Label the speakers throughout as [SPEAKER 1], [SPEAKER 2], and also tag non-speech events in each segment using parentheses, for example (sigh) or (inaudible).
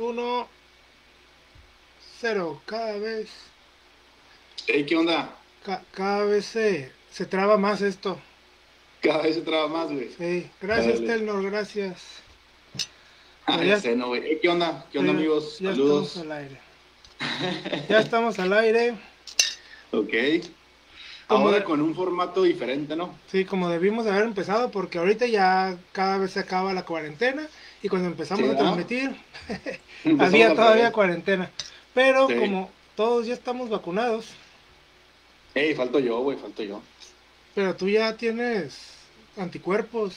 [SPEAKER 1] uno, cero. Cada vez,
[SPEAKER 2] Hey, ¿qué onda?
[SPEAKER 1] ca- cada vez se, se traba más esto.
[SPEAKER 2] Cada vez se traba más, güey.
[SPEAKER 1] Sí, gracias. Telnor, gracias.
[SPEAKER 2] Ah, ya sé, no, güey. Hey, ¿qué onda? ¿Qué onda, amigos?
[SPEAKER 1] Ya
[SPEAKER 2] Saludos.
[SPEAKER 1] estamos al aire. Ya estamos al aire. (laughs)
[SPEAKER 2] Ok.
[SPEAKER 1] Como
[SPEAKER 2] Ahora
[SPEAKER 1] de-
[SPEAKER 2] con un formato diferente, ¿no?
[SPEAKER 1] Sí, como debimos de haber empezado, porque ahorita ya cada vez se acaba la cuarentena y cuando empezamos
[SPEAKER 2] Sí,
[SPEAKER 1] a transmitir (laughs) había todavía cuarentena. Pero
[SPEAKER 2] Sí.
[SPEAKER 1] como todos ya estamos vacunados,
[SPEAKER 2] Ey, falto yo, güey, falto yo.
[SPEAKER 1] pero tú ya tienes anticuerpos.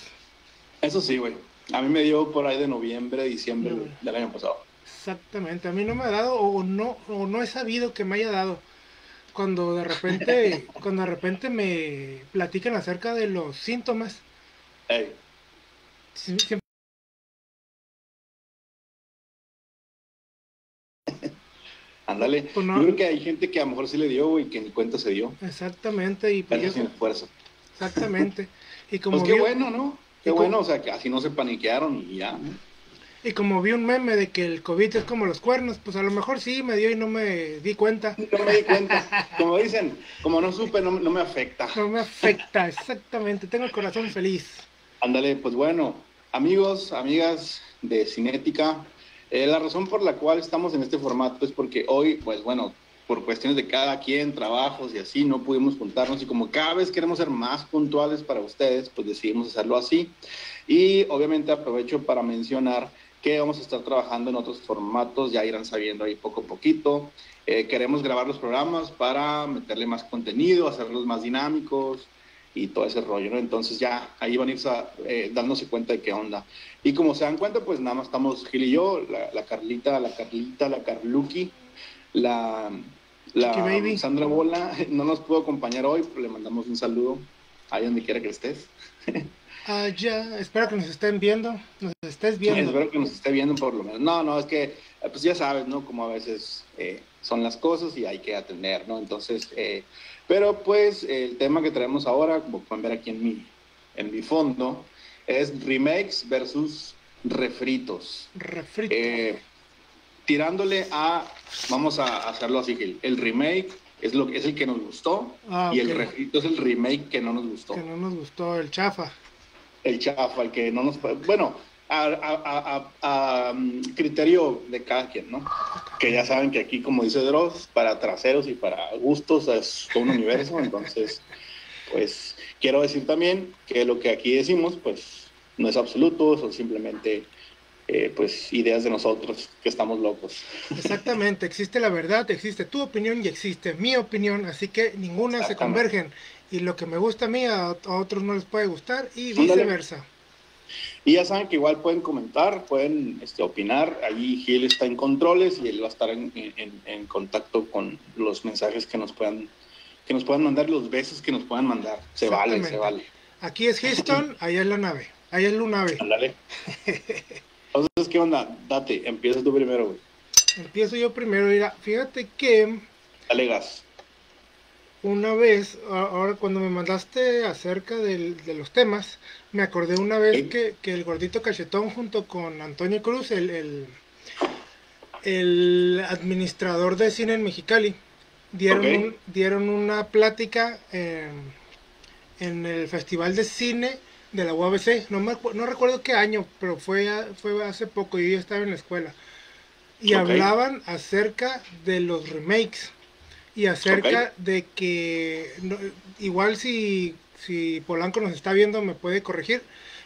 [SPEAKER 2] Eso sí, güey. A mí me dio por ahí de noviembre, diciembre
[SPEAKER 1] No,
[SPEAKER 2] del año pasado.
[SPEAKER 1] Exactamente, a mí no me ha dado o no o no he sabido que me haya dado. Cuando de repente (laughs) cuando de repente me platican acerca de los síntomas,
[SPEAKER 2] Ey,
[SPEAKER 1] sí- siempre (laughs)
[SPEAKER 2] ándale.
[SPEAKER 1] Pues no.
[SPEAKER 2] Yo creo que hay gente que a lo mejor sí le dio, güey, que ni cuenta se dio.
[SPEAKER 1] exactamente y pues
[SPEAKER 2] sin esfuerzo.
[SPEAKER 1] exactamente. Y (laughs) como
[SPEAKER 2] Pues qué bueno, ¿no? Qué
[SPEAKER 1] y como-
[SPEAKER 2] bueno, o sea, que así no se paniquearon y ya. ¿no?
[SPEAKER 1] Y como vi un meme de que el COVID es como los cuernos, pues a lo mejor sí me dio y no me di cuenta.
[SPEAKER 2] No me di cuenta. Como dicen, como no supe, no, no me afecta.
[SPEAKER 1] No me afecta, exactamente. Tengo el corazón feliz.
[SPEAKER 2] Ándale, pues bueno, amigos, amigas de Cinética, eh, la razón por la cual estamos en este formato es porque hoy, pues bueno, por cuestiones de cada quien, trabajos y así, no pudimos juntarnos y como cada vez queremos ser más puntuales para ustedes, pues decidimos hacerlo así. Y obviamente aprovecho para mencionar que vamos a estar trabajando en otros formatos, ya irán sabiendo ahí poco a poquito. Eh, queremos grabar los programas para meterle más contenido, hacerlos más dinámicos, y todo ese rollo, ¿no? Entonces ya ahí van a ir eh, dándose cuenta de qué onda. Y como se dan cuenta, pues nada más estamos Gil y yo, la, la Carlita, la Carlita, la Carluki, la, la
[SPEAKER 1] Chiqui baby.
[SPEAKER 2] Sandra Bola, (laughs) no nos pudo acompañar hoy, pero le mandamos un saludo ahí donde quiera que estés. (laughs)
[SPEAKER 1] Ya, espero que nos estén viendo, nos estés viendo.
[SPEAKER 2] Espero que nos esté viendo por lo menos. No, no, es que, eh, pues ya sabes, ¿no? Como a veces eh, son las cosas y hay que atender, ¿no? Entonces, eh, pero pues el tema que traemos ahora, como pueden ver aquí en mi, en mi fondo, es remakes versus refritos.
[SPEAKER 1] Refrito.
[SPEAKER 2] Eh, tirándole a, vamos a hacerlo así, Gil, el remake es, lo, es el que nos gustó
[SPEAKER 1] Ah,
[SPEAKER 2] y el refrito es el remake que no nos gustó
[SPEAKER 1] Que no nos gustó el chafa.
[SPEAKER 2] el chafa, el que no nos... Bueno, a, a- a- a- a, mm, criterio de cada quien, ¿no? Que ya saben que aquí, como dice Dross, para traseros y para gustos es todo un universo, entonces, pues quiero decir también que lo que aquí decimos, pues no es absoluto, son simplemente, eh, pues, ideas de nosotros que estamos locos.
[SPEAKER 1] Exactamente, existe la verdad, existe tu opinión y existe mi opinión, así que ninguna se convergen. Y lo que me gusta a mí, a, a otros no les puede gustar y
[SPEAKER 2] Ándale. Y ya saben que igual pueden comentar, pueden este, opinar. Allí Gil está en controles y él va a estar en, en- en contacto con los mensajes que nos puedan que nos puedan mandar, los besos que nos puedan mandar. Se vale, se vale.
[SPEAKER 1] Aquí es Houston, (laughs) allá es la nave, allá es Lunave.
[SPEAKER 2] Ándale. (laughs) Entonces, ¿qué onda? Date, empieza tú primero, güey.
[SPEAKER 1] Empiezo yo primero, mira, fíjate que
[SPEAKER 2] Dale gas.
[SPEAKER 1] Una vez, ahora cuando me mandaste acerca del- de los temas, me acordé una vez que, que el gordito cachetón junto con Antonio Cruz, el, el, el administrador de cine en Mexicali, dieron, un- dieron una plática en, en el Festival de Cine de la UABC, no, me no recuerdo qué año, pero fue, fue hace poco y yo estaba en la escuela. Y hablaban acerca de los remakes y acerca de que no- igual si, si Polanco nos está viendo me puede corregir.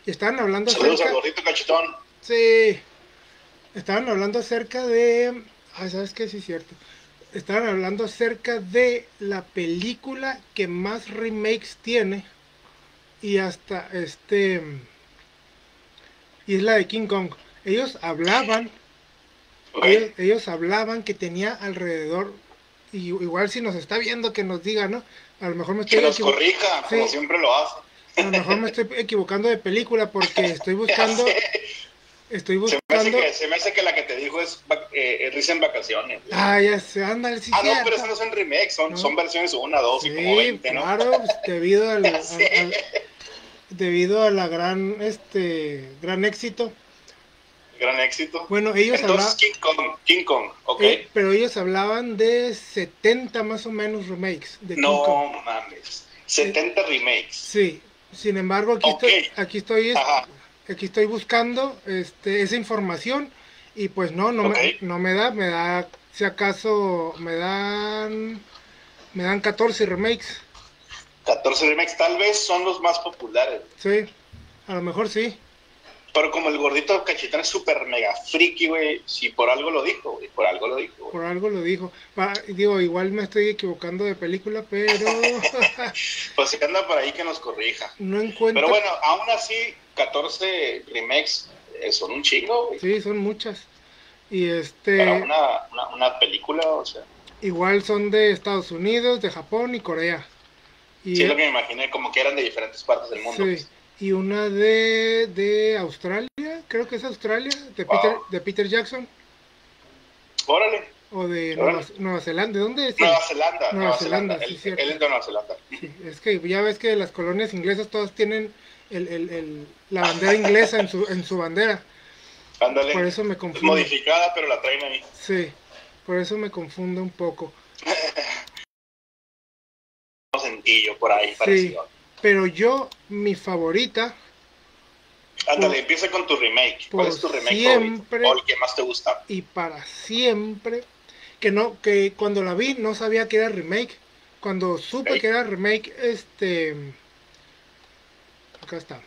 [SPEAKER 1] Estaban hablando acerca,
[SPEAKER 2] gordito cachetón.
[SPEAKER 1] sí, estaban hablando acerca de, ah, sabes qué sí es cierto. Estaban hablando acerca de la película que más remakes tiene y hasta este y es la de King Kong. Ellos hablaban ellos, ellos hablaban que tenía alrededor, y igual si nos está viendo que nos diga, ¿no? A lo mejor me estoy, equivo-
[SPEAKER 2] corrija,
[SPEAKER 1] como
[SPEAKER 2] siempre lo hace.
[SPEAKER 1] a lo mejor me estoy equivocando de película porque (laughs) estoy buscando, estoy buscando,
[SPEAKER 2] se me hace que la que te dijo es eh, Risa en Vacaciones.
[SPEAKER 1] ah, ya se anda, sí, cierto.
[SPEAKER 2] son remakes, son,
[SPEAKER 1] No. son
[SPEAKER 2] versiones 1, 2
[SPEAKER 1] Sí, claro, pues, debido al, (laughs) al-
[SPEAKER 2] sé.
[SPEAKER 1] al- debido a la gran, este, gran éxito
[SPEAKER 2] gran éxito.
[SPEAKER 1] Bueno, ellos
[SPEAKER 2] Entonces, King Kong, King Kong, ok.
[SPEAKER 1] Eh, pero ellos hablaban de 70 más o menos remakes de King
[SPEAKER 2] no
[SPEAKER 1] Kong.
[SPEAKER 2] mames. 70 remakes.
[SPEAKER 1] Sí. Sin embargo, aquí estoy, aquí estoy,
[SPEAKER 2] Ajá.
[SPEAKER 1] aquí estoy buscando este, esa información y pues no, no, me, no me da, me da, si acaso me dan, me dan 14 remakes.
[SPEAKER 2] 14 remakes, tal vez son los más populares.
[SPEAKER 1] Sí, a lo mejor sí.
[SPEAKER 2] Pero como el gordito cachetón es súper mega friki, güey, si por algo lo dijo, güey, por algo lo dijo, güey.
[SPEAKER 1] Por algo lo dijo. Va, digo, igual me estoy equivocando de película, pero (laughs)
[SPEAKER 2] Pues si anda por ahí que nos corrija.
[SPEAKER 1] no encuentro.
[SPEAKER 2] Pero bueno, aún así, 14 remakes eh, son un chingo, güey.
[SPEAKER 1] Sí, son muchas. Y este,
[SPEAKER 2] Para una, una, una película, o sea.
[SPEAKER 1] igual son de Estados Unidos, de Japón y Corea. Y,
[SPEAKER 2] Sí, es lo que me imaginé, como que eran de diferentes partes del mundo.
[SPEAKER 1] sí,
[SPEAKER 2] pues.
[SPEAKER 1] Y una de, de Australia, creo que es Australia, de,
[SPEAKER 2] Wow.
[SPEAKER 1] Peter, de Peter Jackson,
[SPEAKER 2] Órale,
[SPEAKER 1] o de. Nueva, Nueva Zelanda. ¿De dónde es?
[SPEAKER 2] Nueva Zelanda.
[SPEAKER 1] Nueva
[SPEAKER 2] Nueva
[SPEAKER 1] Zelanda,
[SPEAKER 2] Zelanda.
[SPEAKER 1] sí,
[SPEAKER 2] Él-
[SPEAKER 1] cierto.
[SPEAKER 2] él es de Nueva Zelanda.
[SPEAKER 1] Sí, es que ya ves que las colonias inglesas todas tienen el, el- el- la bandera inglesa en su, en su bandera.
[SPEAKER 2] Ándale.
[SPEAKER 1] Por eso me
[SPEAKER 2] Es
[SPEAKER 1] confundo.
[SPEAKER 2] modificada, pero la traen ahí.
[SPEAKER 1] Sí, por eso me confundo un poco. (laughs)
[SPEAKER 2] Un sentillo por ahí,
[SPEAKER 1] Sí.
[SPEAKER 2] parecido.
[SPEAKER 1] Pero yo, mi favorita,
[SPEAKER 2] Ándale, empieza con tu remake. ¿Cuál es tu remake
[SPEAKER 1] siempre-
[SPEAKER 2] favorito? O el que más te gusta.
[SPEAKER 1] y para siempre, que no, que cuando la vi no sabía que era remake. Cuando supe que era remake, este, acá está,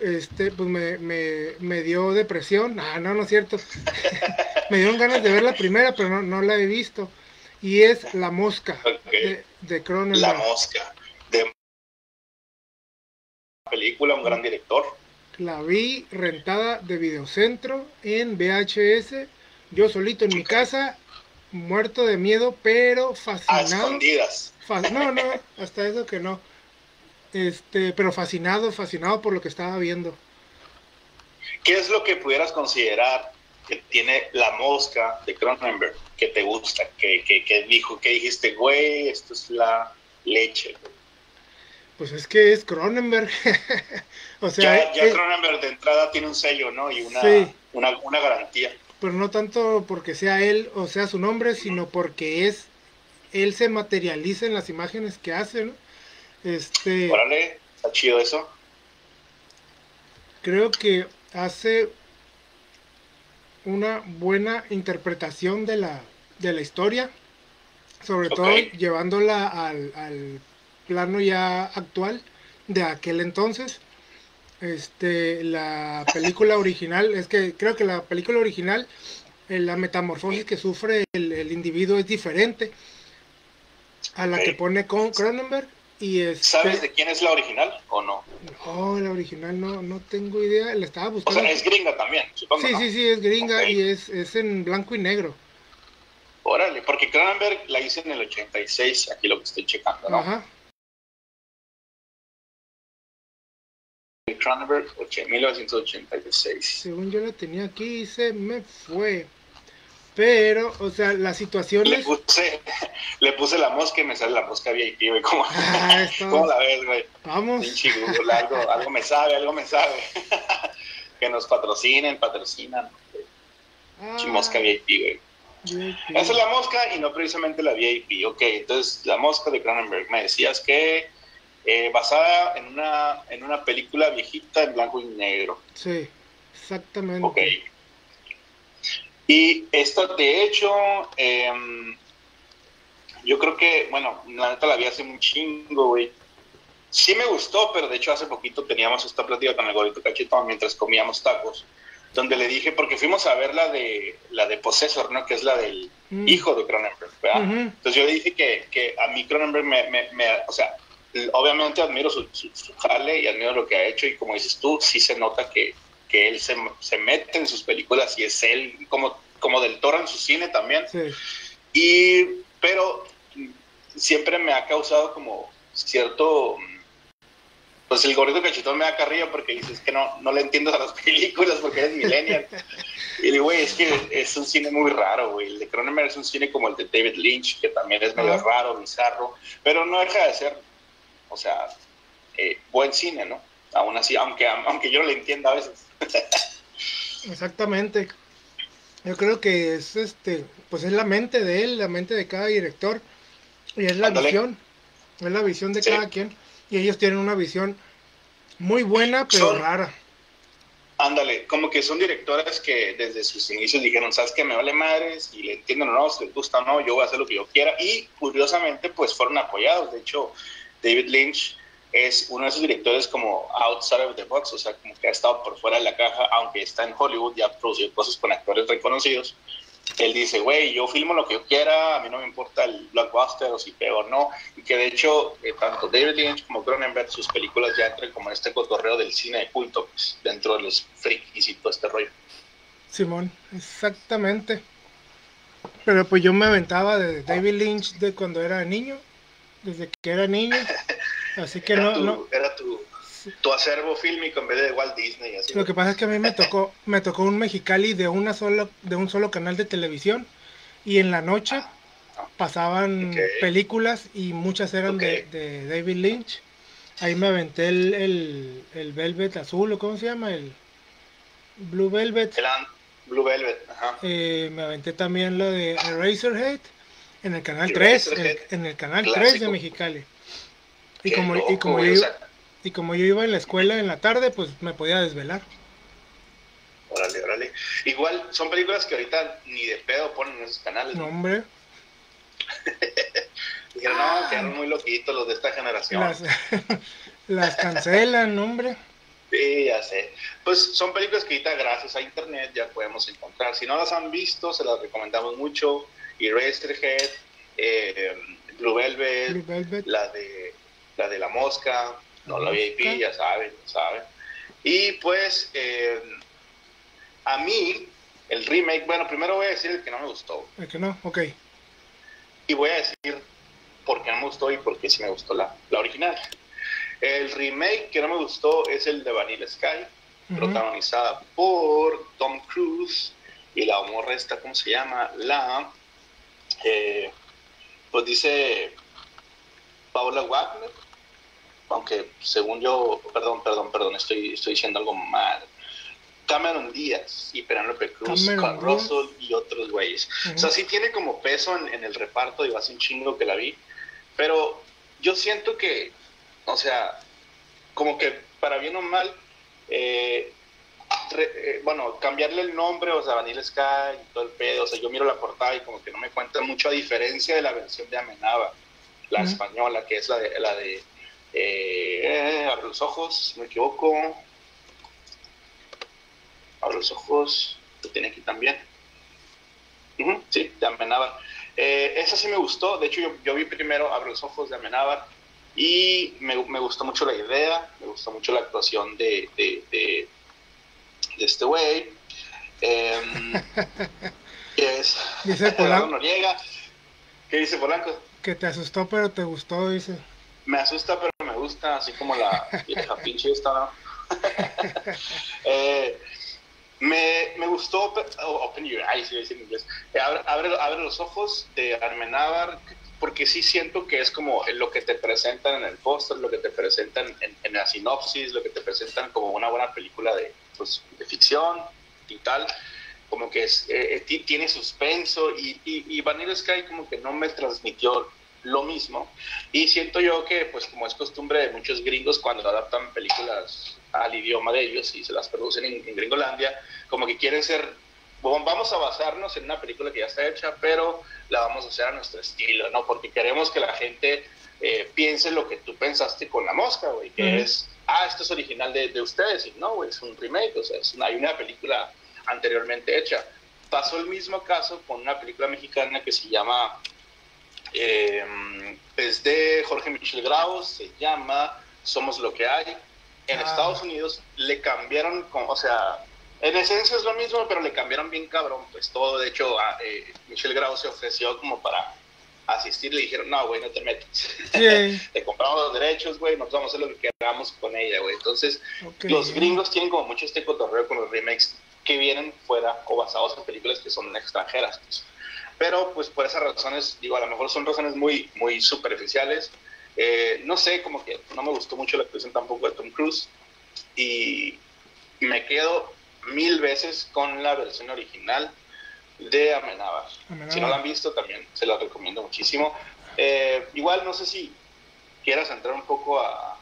[SPEAKER 1] este, pues me, me, me dio depresión. Ah, no, no es cierto. (laughs) me dieron ganas de ver la primera, pero no, no la he visto. Y es La Mosca de, de
[SPEAKER 2] La
[SPEAKER 1] Cronenberg.
[SPEAKER 2] Mosca. De película, un gran director.
[SPEAKER 1] La vi rentada de Videocentro en VHS. Yo solito en mi casa, muerto de miedo, pero
[SPEAKER 2] A
[SPEAKER 1] fascinado.
[SPEAKER 2] escondidas.
[SPEAKER 1] Fa- no, no, hasta eso que no. Este, pero fascinado, fascinado por lo que estaba viendo.
[SPEAKER 2] ¿Qué es lo que pudieras considerar que tiene La Mosca de Cronenberg que te gusta? Que, que, que dijo, que dijiste, güey, esto es la leche. güey"?
[SPEAKER 1] Pues es que es Cronenberg. (laughs) o sea,
[SPEAKER 2] ya ya
[SPEAKER 1] es-
[SPEAKER 2] Cronenberg de entrada tiene un sello, ¿no? Y una,
[SPEAKER 1] Sí.
[SPEAKER 2] una, una garantía.
[SPEAKER 1] pero no tanto porque sea él o sea su nombre, sino porque es él se materializa en las imágenes que hace, ¿no? Este,
[SPEAKER 2] Órale, está chido eso.
[SPEAKER 1] creo que hace una buena interpretación de la, de la historia, sobre todo llevándola al, al plano ya actual de aquel entonces. Este, la película original, es que creo que la película original, eh, la metamorfosis que sufre el, el individuo es diferente a la que pone con Cronenberg. Y este,
[SPEAKER 2] ¿Sabes de quién es la original o no?
[SPEAKER 1] no, la original no, no tengo idea, la estaba
[SPEAKER 2] O
[SPEAKER 1] buscando.
[SPEAKER 2] sea, es gringa también, supongo.
[SPEAKER 1] Sí,
[SPEAKER 2] ¿no?
[SPEAKER 1] sí, sí, es gringa y es, es en blanco y negro.
[SPEAKER 2] Órale, porque Cronenberg la hice en el 86, aquí lo que estoy checando, ¿no?
[SPEAKER 1] Ajá.
[SPEAKER 2] Cronenberg, oche- 1986.
[SPEAKER 1] Según yo la tenía aquí se me fue. Pero, o sea, las
[SPEAKER 2] Le
[SPEAKER 1] situaciones.
[SPEAKER 2] puse, le puse la mosca y me sale la mosca VIP, güey. ¿Cómo,
[SPEAKER 1] Ah,
[SPEAKER 2] ¿Cómo la ves, güey?
[SPEAKER 1] Vamos.
[SPEAKER 2] Google, algo, algo me sabe, algo me sabe. (laughs) que nos patrocinen, patrocinan.
[SPEAKER 1] Ah,
[SPEAKER 2] mosca VIP, güey. Esa es la mosca y no precisamente la VIP. Ok, entonces la mosca de Cronenberg. Me decías que eh, basada en una, en una película viejita en blanco y negro.
[SPEAKER 1] Sí, exactamente.
[SPEAKER 2] Ok. Y esta, de hecho, em, yo creo que, bueno, la neta la vi hace un chingo, güey. Sí me gustó, pero de hecho hace poquito teníamos esta plática con el gordito cachetón mientras comíamos tacos, donde le dije, porque fuimos a ver la de, la de Possessor, ¿no? Que es la del
[SPEAKER 1] Mm.
[SPEAKER 2] hijo de Cronenberg, ¿verdad?
[SPEAKER 1] Ujú.
[SPEAKER 2] Entonces yo le dije que, que a mí Cronenberg me, me, me- o sea, obviamente admiro su, su, su jale y admiro lo que ha hecho y como dices tú, sí se nota que, que él se, se mete en sus películas y es él, como, como del toro en su cine también.
[SPEAKER 1] Sí,
[SPEAKER 2] Y, pero siempre me ha causado como cierto, pues el gordito cachetón me da carrilla porque dices que no, no le entiendo a las (laughs) películas porque eres millennial. y digo, güey, es que es un cine muy raro, güey. El de Cronenberg es un cine como el de David Lynch, que también es medio raro, bizarro, pero no deja de ser, o sea, eh, buen cine, ¿no? Aún así, aunque, aunque yo no le entienda a veces. (laughs)
[SPEAKER 1] Exactamente. Yo creo que es este, pues es la mente de él, la mente de cada director. Y es la visión. Es la visión de cada quien. Y ellos tienen una visión muy buena, pero rara.
[SPEAKER 2] Ándale, como que son directores que desde sus inicios dijeron, sabes que me vale madres y le entienden o no, si les gusta o no, yo voy a hacer lo que yo quiera. Y curiosamente, pues fueron apoyados. De hecho, David Lynch es uno de esos directores como outside of the box, o sea, como que ha estado por fuera de la caja, aunque está en Hollywood y ha producido cosas con actores reconocidos. Él dice, güey, yo filmo lo que yo quiera, a mí no me importa el blockbuster o si peor no, y que de hecho, eh, tanto David Lynch como Cronenberg, sus películas ya entran como en este cotorreo del cine de culto, pues, dentro de los frikis y todo este rollo.
[SPEAKER 1] Simón, exactamente. Pero pues yo me aventaba de David Lynch de cuando era niño, desde que era niño. Así que
[SPEAKER 2] era
[SPEAKER 1] no,
[SPEAKER 2] tu,
[SPEAKER 1] no.
[SPEAKER 2] Era tu, tu, acervo fílmico en vez de Walt Disney. Así.
[SPEAKER 1] Lo que pasa es que a mí me (laughs) tocó, me tocó un Mexicali de una sola, de un solo canal de televisión y en la noche ah, pasaban películas y muchas eran de, de, David Lynch. Ahí me aventé el, el, el, Velvet azul, o cómo se llama, el Blue Velvet.
[SPEAKER 2] El Blue Velvet, ajá.
[SPEAKER 1] Eh, me aventé también lo de Eraserhead en el canal 3, en el canal 3 de Mexicali. Y como, y, como yo, y como yo iba en la escuela en la tarde, pues me podía desvelar.
[SPEAKER 2] Órale, órale. Igual son películas que ahorita ni de pedo ponen en esos canales.
[SPEAKER 1] No, hombre. (laughs)
[SPEAKER 2] Dijeron, no, quedaron muy loquitos los de esta generación.
[SPEAKER 1] Las, (laughs) las cancelan, hombre.
[SPEAKER 2] Sí, ya sé. Pues son películas que ahorita gracias a internet ya podemos encontrar. Si no las han visto, se las recomendamos mucho. Eraserhead, eh, Blue Velvet, Blue Velvet, la de la de la mosca, no la VIP, ya saben, saben. Y pues eh, a mí, el remake, bueno, primero voy a decir el que no me gustó.
[SPEAKER 1] El que no, ok.
[SPEAKER 2] Y voy a decir por qué no me gustó y por qué sí me gustó la, la original. El remake que no me gustó es el de Vanilla Sky, protagonizada por Tom Cruise y la morra esta, ¿cómo se llama? La, eh, pues dice Paula Wagner, aunque según yo, perdón, perdón, perdón, estoy, estoy diciendo algo mal. Cameron Díaz y Penélope Cruz, con Russell y otros güeyes. O sea, sí tiene como peso en, el reparto, digo, hace un chingo que la vi, pero yo siento que, o sea, como que para bien o mal, eh, eh, bueno, cambiarle el nombre, o sea, Vanilla Sky y todo el pedo, o sea, yo miro la portada y como que no me cuenta mucho, a diferencia de la versión de Amenaba, la española, que es la de, la de eh, abre los ojos, si me equivoco. Abre los ojos, lo tiene aquí también. sí, de Amenábar. Eh, esa sí me gustó, de hecho yo, vi primero Abre los ojos de Amenábar y me, gustó mucho la idea, me gustó mucho la actuación de, de, este güey. Em, (laughs) que es
[SPEAKER 1] dice (laughs) Polanco.
[SPEAKER 2] ¿Qué dice Polanco?
[SPEAKER 1] Que te asustó pero te gustó, dice.
[SPEAKER 2] Me asusta pero me gusta, así como la vieja (laughs) pinche esta, ¿no? eh, me, me, gustó Open Your Eyes, en inglés. Eh, abre, abre, los ojos de Armenábar, porque sí siento que es como lo que te presentan en el póster, lo que te presentan en, la sinopsis, lo que te presentan como una buena película de, pues, de ficción y tal. Como que es, eh, eh, tiene suspenso y, y, y Vanilla Sky como que no me transmitió lo mismo. Y siento yo que, pues como es costumbre de muchos gringos cuando adaptan películas al idioma de ellos y se las producen en, Gringolandia, como que quieren ser, vamos a basarnos en una película que ya está hecha, pero la vamos a hacer a nuestro estilo, ¿no? Porque queremos que la gente eh, piense lo que tú pensaste con La Mosca, güey, que es, ah, esto es original de, de ustedes, y no, es un remake, o sea, es hay una película anteriormente hecha. Pasó el mismo caso con una película mexicana que se llama eh, es de Jorge Michel Grau, se llama Somos lo que hay. En ah. Estados Unidos le cambiaron, o sea, en esencia es lo mismo, pero le cambiaron bien cabrón, pues todo. De hecho, a, eh, Michel Grau se ofreció como para asistir, le dijeron, no, güey, no te metas. (laughs) te compramos los derechos, güey, nos vamos a hacer lo que queramos con ella, güey. Entonces, los gringos tienen como mucho este cotorreo con los remakes que vienen fuera o basados en películas que son extranjeras. Pues. Pero pues por esas razones, digo, a lo mejor son razones muy, muy superficiales. Eh, no sé, como que no me gustó mucho la actuación tampoco de Tom Cruise. Y me quedo mil veces con la versión original de Amenábar. Si no la han visto, también se la recomiendo muchísimo. Eh, igual no sé si quieras entrar un poco a,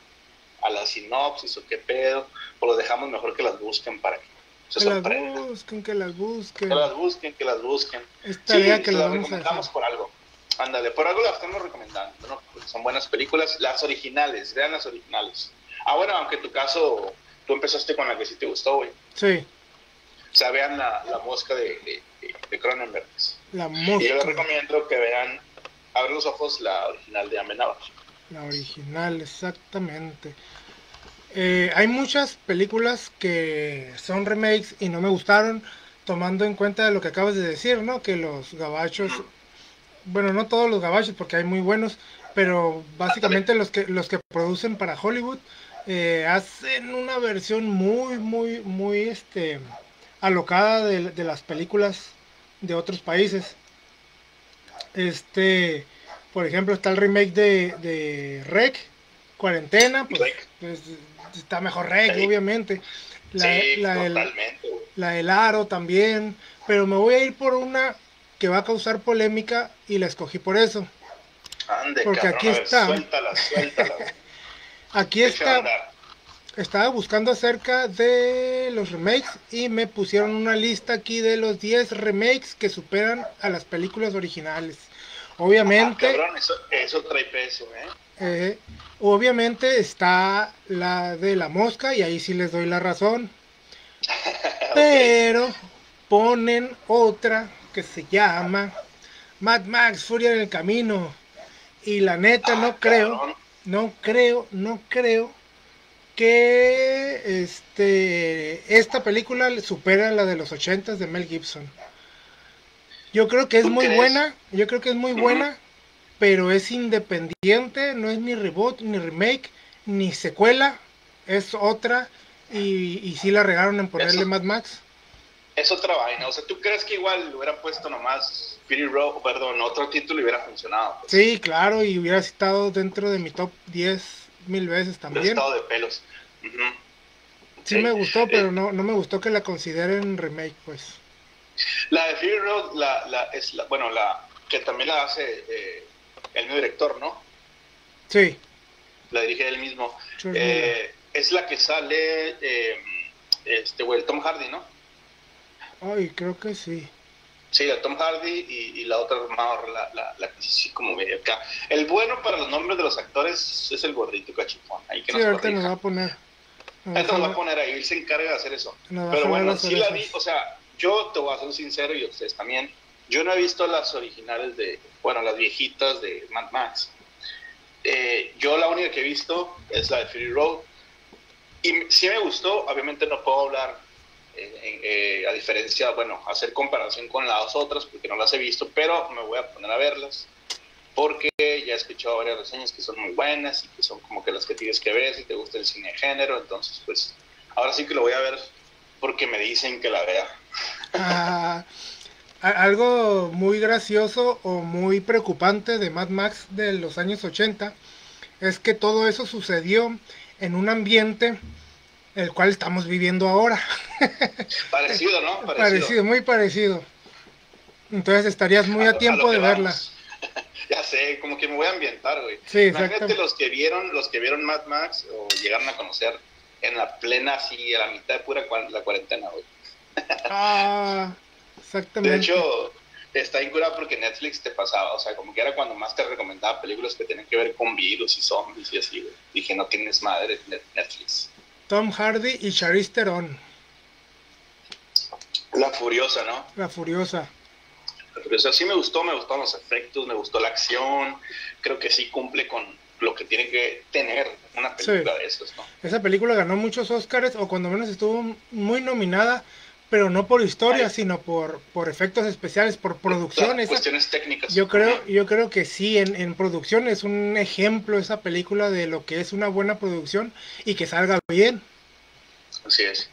[SPEAKER 2] a la sinopsis o qué pedo, o lo dejamos mejor que las busquen para que
[SPEAKER 1] se que las busquen, que las busquen.
[SPEAKER 2] Que las busquen, que las busquen.
[SPEAKER 1] Esta sí, que las
[SPEAKER 2] recomendamos por algo. Ándale, por algo las estamos recomendando, ¿no? Porque son buenas películas, las originales, vean las originales. Ah, bueno, aunque en tu caso, tú empezaste con la que sí te gustó, güey.
[SPEAKER 1] Sí.
[SPEAKER 2] O sea, vean la, la mosca de, Cronenberg.
[SPEAKER 1] La mosca.
[SPEAKER 2] Y yo les recomiendo que vean, abre los ojos, la original de Amenábar.
[SPEAKER 1] La original, exactamente. Eh, hay muchas películas que son remakes y no me gustaron, tomando en cuenta lo que acabas de decir, ¿no? Que los gabachos, bueno, no todos los gabachos, porque hay muy buenos, pero básicamente los que los que producen para Hollywood eh, hacen una versión muy, muy, muy, este, alocada de, de las películas de otros países. Este, por ejemplo, está el remake de, de Rec, Cuarentena, pues, pues está mejor Rec, obviamente.
[SPEAKER 2] La, la, totalmente.
[SPEAKER 1] la del Aro también, pero me voy a ir por una que va a causar polémica y la escogí por eso.
[SPEAKER 2] Ande, Porque aquí está. Suéltala, suéltala.
[SPEAKER 1] Aquí está. Estaba buscando acerca de los remakes y me pusieron una lista aquí de los 10 remakes que superan a las películas originales. Obviamente.
[SPEAKER 2] Ah, cabrón, eso, eso, trae peso, ¿eh?
[SPEAKER 1] ¿eh? Obviamente está la de la mosca y ahí sí les doy la razón. (laughs) Pero ponen otra que se llama Mad Max Furia en el Camino. Y la neta no ah, creo, no creo, no creo que este esta película supera la de los ochentas de Mel Gibson. Yo creo que es muy buena, yo creo que es muy buena, pero es independiente, no es ni reboot, ni remake, ni secuela, es otra y, y sí la regaron en ponerle Mad Max.
[SPEAKER 2] Es otra vaina, o sea, ¿tú crees que igual hubieran puesto nomás Fury Road, perdón, otro título y hubiera funcionado?
[SPEAKER 1] Pues? Sí, claro, y hubiera estado dentro de mi top 10 mil veces también. Hubiera
[SPEAKER 2] estado de pelos.
[SPEAKER 1] Sí, me gustó, pero eh, no, no me gustó que la consideren remake, pues.
[SPEAKER 2] La de Fury Road, la, la, es la, bueno, la que también la hace eh, el mismo director, ¿no?
[SPEAKER 1] Sí.
[SPEAKER 2] La dirige él mismo. Eh, es la que sale, este, güey, Tom Hardy, ¿no?
[SPEAKER 1] Ay, creo que sí.
[SPEAKER 2] Sí, la Tom Hardy y, la otra la, la, la, que sí como medio acá. El bueno para los nombres de los actores es el gordito cachipón. Ahí que
[SPEAKER 1] sí, ahorita nos va a poner.
[SPEAKER 2] Nos va a poner ahí, él se encarga de hacer eso. Pero bueno, sí la vi, o sea, yo te voy a ser sincero y ustedes también. Yo no he visto las originales de, bueno, las viejitas de Mad Max. Eh, yo la única que he visto es la de Fury Road. Y sí me gustó, obviamente no puedo hablar eh, a diferencia, bueno, hacer comparación con las otras porque no las he visto, pero me voy a poner a verlas porque ya he escuchado varias reseñas que son muy buenas y que son como que las que tienes que ver si te gusta el cine de género, entonces pues ahora sí que lo voy a ver porque me dicen que la vea.
[SPEAKER 1] Ah, algo muy gracioso o muy preocupante de Mad Max de los años 80 es que todo eso sucedió en un ambiente el cual estamos viviendo ahora.
[SPEAKER 2] Parecido, ¿no? (laughs)
[SPEAKER 1] Parecido. muy parecido. Entonces estarías muy a, tiempo de verla. (laughs)
[SPEAKER 2] ya sé, como que me voy a ambientar, güey.
[SPEAKER 1] Sí,
[SPEAKER 2] Imagínate los que vieron, los que vieron Mad Max o llegaron a conocer en la plena, así, a la mitad de pura la cuarentena, güey. (laughs)
[SPEAKER 1] ah, exactamente.
[SPEAKER 2] De hecho, está incurado porque Netflix te pasaba, o sea, como que era cuando más te recomendaba películas que tenían que ver con virus y zombies y así, güey. Dije, no tienes madre Netflix.
[SPEAKER 1] Tom Hardy y Charlize Theron.
[SPEAKER 2] La Furiosa, ¿no?
[SPEAKER 1] La Furiosa.
[SPEAKER 2] La Furiosa sí me gustó, me gustaron los efectos, me gustó la acción. Creo que sí cumple con lo que tiene que tener una película de esos, ¿no?
[SPEAKER 1] Esa película ganó muchos Oscars o cuando menos estuvo muy nominada, pero no por historia, sino por, por efectos especiales, por producción.
[SPEAKER 2] cuestiones técnicas.
[SPEAKER 1] Yo creo, yo creo que sí, en, en producción es un ejemplo esa película de lo que es una buena producción y que salga bien.
[SPEAKER 2] Así es.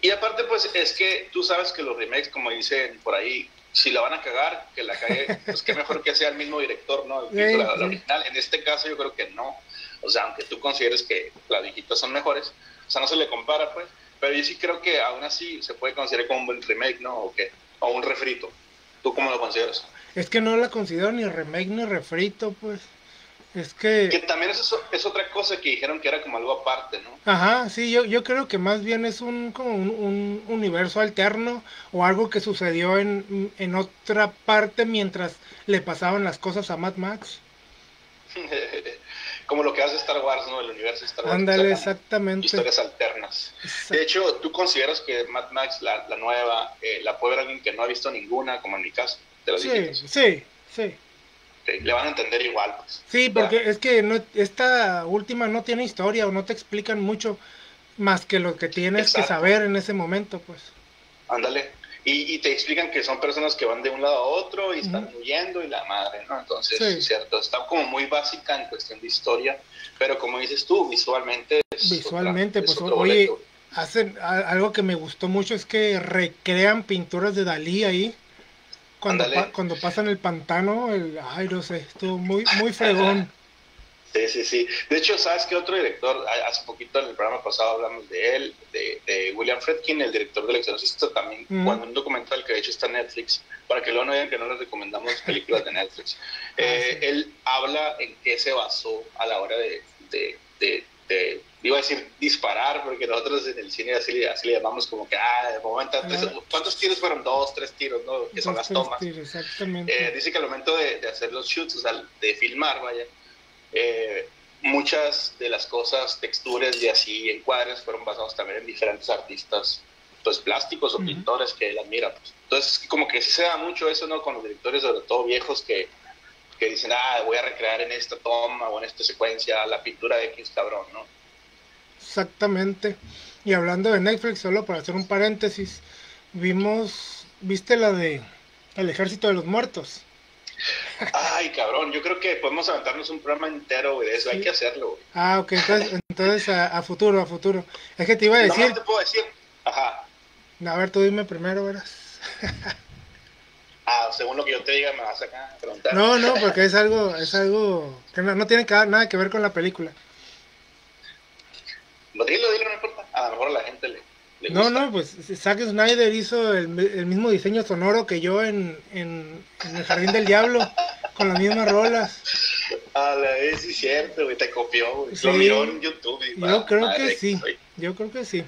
[SPEAKER 2] Y aparte, pues es que tú sabes que los remakes, como dicen por ahí, si la van a cagar, que la cague, pues qué mejor que sea el mismo director, ¿no? la, original. En este caso yo creo que no. O sea, aunque tú consideres que las viejitas son mejores, o sea, no se le compara, pues, pero yo sí creo que aún así se puede considerar como un remake, ¿no? ¿O qué? O un refrito. ¿Tú cómo lo consideras?
[SPEAKER 1] Es que no la considero ni remake ni refrito, pues. Es que...
[SPEAKER 2] Que también es, es otra cosa que dijeron que era como algo aparte, ¿no?
[SPEAKER 1] Ajá, sí, yo, yo creo que más bien es un como un, universo alterno o algo que sucedió en, en, otra parte mientras le pasaban las cosas a Mad Max. (laughs)
[SPEAKER 2] como lo que hace Star Wars, ¿no? El universo de Star Wars.
[SPEAKER 1] Ándale, exactamente.
[SPEAKER 2] Historias alternas. De hecho, ¿tú consideras que Mad Max, la, la nueva, eh, la puede ver alguien que no ha visto ninguna, como en mi caso?
[SPEAKER 1] sí, sí, sí
[SPEAKER 2] le van a entender igual. Pues.
[SPEAKER 1] Sí, porque es que no, esta última no tiene historia o no te explican mucho más que lo que tienes que saber en ese momento, pues.
[SPEAKER 2] Ándale. Y, te explican que son personas que van de un lado a otro y están huyendo y la madre, ¿no? Entonces, es cierto, está como muy básica en cuestión de historia, pero como dices tú, visualmente...
[SPEAKER 1] visualmente, pues oye, hacen algo que me gustó mucho es que recrean pinturas de Dalí ahí cuando, cuando pasan el pantano, el, ay, no sé, estuvo muy, muy fregón. (laughs)
[SPEAKER 2] Sí, sí, sí. De hecho, ¿sabes qué otro director? Hace poquito en el programa pasado hablamos de él, de, William Fredkin, el director del Exorcista, también, cuando un documental que de hecho está en Netflix, para que luego no digan que no les recomendamos películas de Netflix. (laughs) Ah, eh, él habla en qué se basó a la hora de, de iba a decir disparar, porque nosotros en el cine así, así le llamamos como que, ah, de momento, ¿cuántos tiros fueron? Dos, tres tiros, ¿no? Que son las tomas. Eh, dice que al momento de, de, hacer los shoots, o sea, de filmar, vaya, eh, muchas de las cosas, texturas y así, encuadres, fueron basados también en diferentes artistas, pues plásticos o pintores que él admira. Pues. Entonces, como que sí se da mucho eso, ¿no? Con los directores, sobre todo viejos, que, que dicen, ah, voy a recrear en esta toma o en esta secuencia la pintura de X cabrón, ¿no?
[SPEAKER 1] Exactamente. Y hablando de Netflix, solo para hacer un paréntesis, vimos, ¿viste la de El Ejército de los Muertos?
[SPEAKER 2] Ay, cabrón, yo creo que podemos aventarnos un programa entero, de eso, hay que hacerlo.
[SPEAKER 1] Ah, ok, entonces, (laughs) a, futuro, a futuro. Es que te iba a decir...
[SPEAKER 2] No, te puedo decir, ajá.
[SPEAKER 1] A ver, tú dime primero, verás. (laughs)
[SPEAKER 2] ah, según lo que yo te diga, me vas a preguntar.
[SPEAKER 1] No, no, porque es algo, (laughs) es algo que no, no tiene nada que ver con la película.
[SPEAKER 2] Dilo, dilo, no importa. A lo mejor a la gente le,
[SPEAKER 1] No, no, pues Zack Snyder hizo el, mismo diseño sonoro que yo en, en, El Jardín del Diablo, con las mismas rolas.
[SPEAKER 2] A la vez, sí, cierto, güey, te copió, güey. Lo miró en YouTube.
[SPEAKER 1] yo creo que sí, yo creo que sí.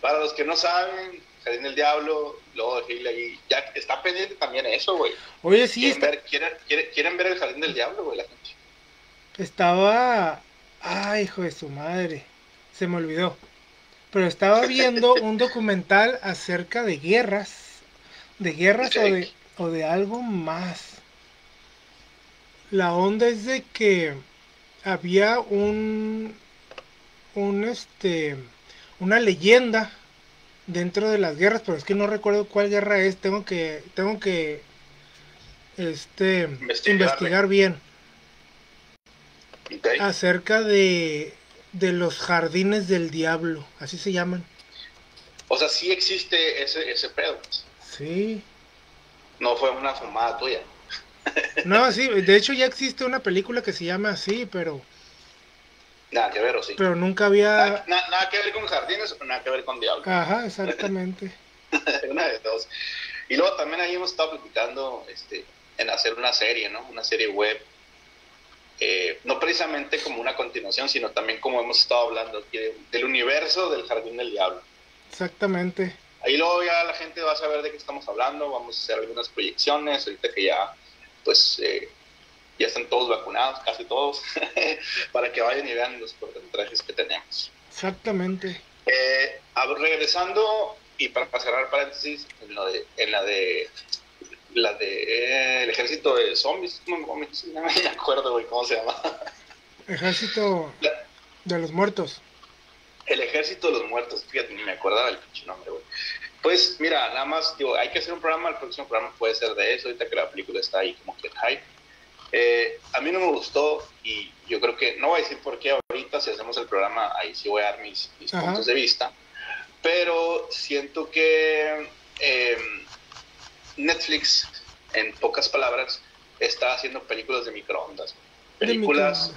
[SPEAKER 2] Para los que no saben, Jardín del Diablo, luego de ahí, ya está pendiente también eso, güey.
[SPEAKER 1] Oye, sí.
[SPEAKER 2] ¿Quieren, ver, quieren, quieren ver el Jardín del Diablo, güey, la gente?
[SPEAKER 1] Estaba Ay, hijo de su madre. Se me olvidó. Pero estaba viendo un documental acerca de guerras. De guerras o de, o de algo más. La onda es de que había un. Un este. Una leyenda dentro de las guerras, pero es que no recuerdo cuál guerra es. Tengo que. Tengo que. Este. investigar bien Acerca de, de los jardines del diablo, así se llaman.
[SPEAKER 2] O sea, sí existe ese, ese pedo.
[SPEAKER 1] Sí.
[SPEAKER 2] No fue una fumada tuya.
[SPEAKER 1] No, sí, de hecho ya existe una película que se llama así, pero...
[SPEAKER 2] Nada que ver, ¿o sí?
[SPEAKER 1] Pero nunca había...
[SPEAKER 2] Nada, que ver con jardines o nada que ver con diablo.
[SPEAKER 1] Ajá, exactamente. (laughs)
[SPEAKER 2] una de dos. Y luego también ahí hemos estado platicando este, en hacer una serie, ¿no? Una serie web eh, no precisamente como una continuación, sino también como hemos estado hablando aquí del universo del Jardín del Diablo.
[SPEAKER 1] Exactamente.
[SPEAKER 2] Ahí luego ya la gente va a saber de qué estamos hablando, vamos a hacer algunas proyecciones, ahorita que ya, pues, eh, ya están todos vacunados, casi todos, (laughs) para que vayan y vean los porcentajes que tenemos.
[SPEAKER 1] Exactamente.
[SPEAKER 2] Eh, regresando, y para cerrar paréntesis, en, lo de, en la de la de eh, el ejército de zombies, no, me acuerdo, güey, cómo se llama.
[SPEAKER 1] Ejército de los muertos.
[SPEAKER 2] El ejército de los muertos, fíjate, ni me acordaba el pinche nombre, güey. Pues mira, nada más, digo, hay que hacer un programa, el próximo programa puede ser de eso, ahorita que la película está ahí como que hype. Eh, a mí no me gustó y yo creo que, no voy a decir por qué ahorita, si hacemos el programa, ahí sí voy a dar mis, puntos de vista, pero siento que eh, Netflix, en pocas palabras, está haciendo películas de microondas. películas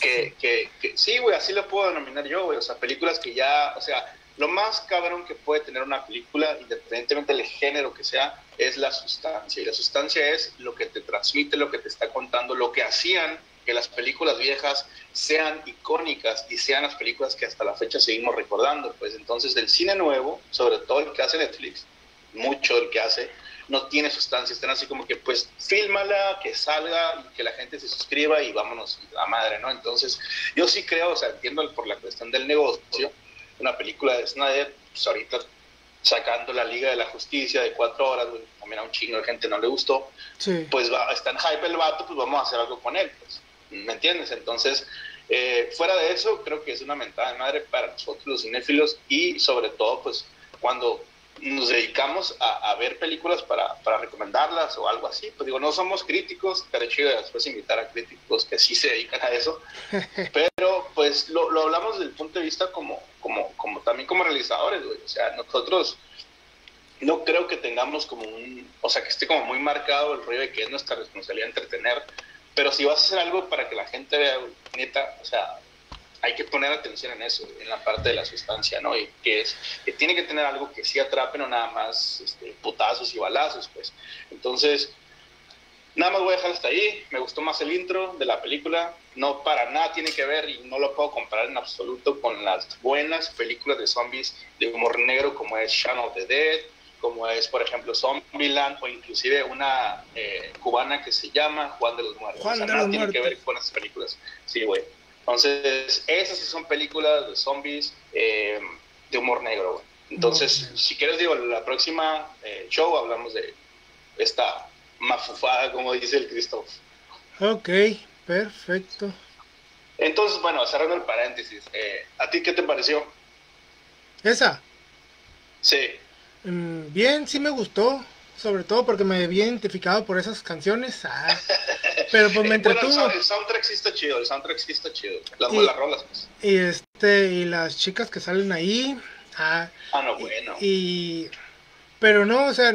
[SPEAKER 2] que, que, que, sí, güey, así lo puedo denominar yo, güey, o sea, películas que ya, o sea, lo más cabrón que puede tener una película, independientemente del género que sea, es la sustancia. Y la sustancia es lo que te transmite, lo que te está contando, lo que hacían que las películas viejas sean icónicas y sean las películas que hasta la fecha seguimos recordando. Pues entonces el cine nuevo, sobre todo el que hace Netflix, mucho del que hace, no tiene sustancia, están así como que pues fílmala, que salga y que la gente se suscriba y vámonos a madre, ¿no? Entonces yo sí creo, o sea, entiendo por la cuestión del negocio, una película de Snyder, pues ahorita sacando la Liga de la Justicia de cuatro horas, también a un chingo de gente no le gustó, pues va, está en hype el vato, pues vamos a hacer algo con él, pues, ¿me entiendes? Entonces, eh, fuera de eso, creo que es una mentada de madre para nosotros los cinéfilos y sobre todo, pues, cuando nos dedicamos a, ver películas para, para, recomendarlas o algo así. Pues digo, no somos críticos, pero chido después invitar a críticos que sí se dedican a eso. (laughs) Pero pues lo, lo, hablamos desde el punto de vista como, como, como también como realizadores, güey. O sea, nosotros no creo que tengamos como un, o sea, que esté como muy marcado el rollo de que es nuestra responsabilidad entretener. Pero si vas a hacer algo para que la gente vea, neta, o sea, hay que poner atención en eso, en la parte de la sustancia, ¿no? Y que es, que tiene que tener algo que sí atrape, no nada más este, putazos y balazos, pues. Entonces, nada más voy a dejar hasta ahí. Me gustó más el intro de la película. No para nada tiene que ver y no lo puedo comparar en absoluto con las buenas películas de zombies de humor negro como es Shaun of the Dead, como es, por ejemplo, Zombieland o inclusive una eh, cubana que se llama Juan de los Muertos.
[SPEAKER 1] Juan
[SPEAKER 2] o sea,
[SPEAKER 1] de
[SPEAKER 2] nada
[SPEAKER 1] los
[SPEAKER 2] tiene que
[SPEAKER 1] Muertos.
[SPEAKER 2] ver con esas películas. Sí, güey. Entonces, esas sí son películas de zombies eh, de humor negro. güey. Entonces, si quieres, digo, la próxima eh, show hablamos de esta mafufada, como dice el Christoph.
[SPEAKER 1] Ok, perfecto.
[SPEAKER 2] Entonces, bueno, cerrando el paréntesis, eh, ¿a ti qué te pareció?
[SPEAKER 1] Esa,
[SPEAKER 2] Sí,
[SPEAKER 1] mm, bien, sí me gustó. Sobre todo porque me había identificado por esas canciones. ah, (laughs) pero pues me
[SPEAKER 2] Eh, bueno, el,
[SPEAKER 1] entretuvo.
[SPEAKER 2] sound- el soundtrack sí está chido, el soundtrack sí está chido. Las,
[SPEAKER 1] Y-
[SPEAKER 2] las rolas, pues.
[SPEAKER 1] Y este, y las chicas que salen ahí. Ah,
[SPEAKER 2] Ah, no, bueno.
[SPEAKER 1] y pero no, o sea,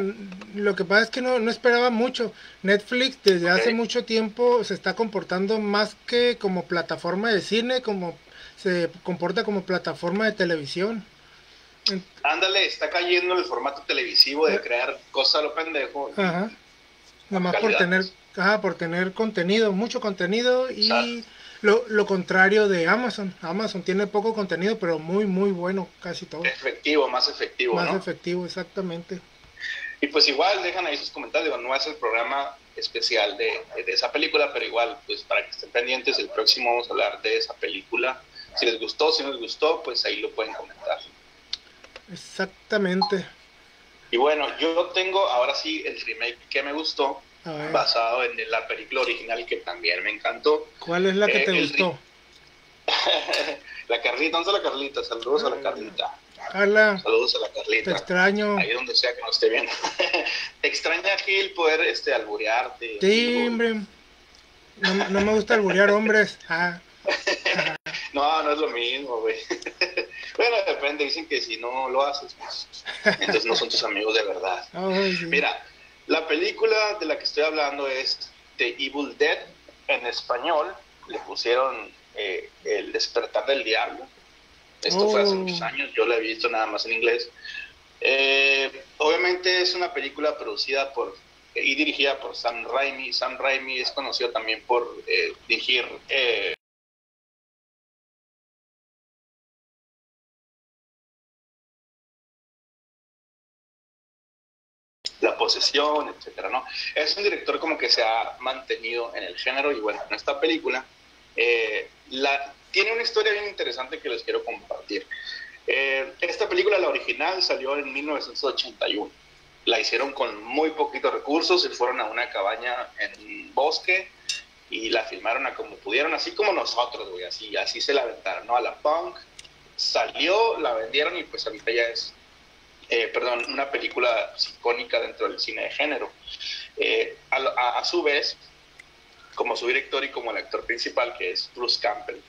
[SPEAKER 1] lo que pasa es que no, no esperaba mucho. Netflix desde hace mucho tiempo se está comportando más que como plataforma de cine, como se comporta como plataforma de televisión.
[SPEAKER 2] Ándale, está cayendo el formato televisivo de crear cosas a lo pendejo.
[SPEAKER 1] Ajá. Nomás por tener,
[SPEAKER 2] pues.
[SPEAKER 1] Ajá, por tener contenido, mucho contenido y lo, lo contrario de Amazon. Amazon tiene poco contenido, pero muy, muy bueno, casi todo.
[SPEAKER 2] Efectivo, más efectivo,
[SPEAKER 1] Más
[SPEAKER 2] ¿no?
[SPEAKER 1] efectivo, exactamente.
[SPEAKER 2] Y pues igual dejan ahí sus comentarios, no es el programa especial de, de esa película, pero igual, pues para que estén pendientes, el próximo vamos a hablar de esa película. Si les gustó, si no les gustó, pues ahí lo pueden comentar.
[SPEAKER 1] Exactamente.
[SPEAKER 2] Y bueno, yo tengo ahora sí el remake que me gustó, basado en la película original que también me encantó.
[SPEAKER 1] ¿cuál es la que
[SPEAKER 2] eh,
[SPEAKER 1] te
[SPEAKER 2] el
[SPEAKER 1] gustó? (laughs)
[SPEAKER 2] la Carlita, ¿dónde está la Carlita? Saludos a la Carlita.
[SPEAKER 1] Carla,
[SPEAKER 2] Saludos a la
[SPEAKER 1] te
[SPEAKER 2] Carlita.
[SPEAKER 1] extraño.
[SPEAKER 2] Ahí donde sea que nos esté viendo. (laughs) Te extraña, Gil, poder este, alburearte.
[SPEAKER 1] Sí, hombre. No, no me gusta alburear hombres. (laughs) Ah,
[SPEAKER 2] No, no es lo mismo, güey. bueno, depende. Dicen que si no lo haces, pues, entonces no son tus amigos de verdad.
[SPEAKER 1] sí.
[SPEAKER 2] Mira, la película de la que estoy hablando es The Evil Dead. En español le pusieron eh, El despertar del diablo. Esto fue hace
[SPEAKER 1] Oh.
[SPEAKER 2] muchos años, yo la he visto nada más en inglés. Eh, obviamente es una película producida por y dirigida por Sam Raimi. Sam Raimi es conocido también por eh, dirigir la posesión, etcétera, ¿no? Es un director como que se ha mantenido en el género y bueno, en esta película eh, la, tiene una historia bien interesante que les quiero compartir. Eh, esta película, la original, salió en 1981. La hicieron con muy poquitos recursos, se fueron a una cabaña en bosque y la filmaron a como pudieron, así como nosotros, güey, así, así se la aventaron, ¿no? A la punk, salió, la vendieron y pues ahorita ya es eh, perdón, una película icónica dentro del cine de género. Eh, a, a- a su vez, como su director y como el actor principal, que es Bruce Campbell.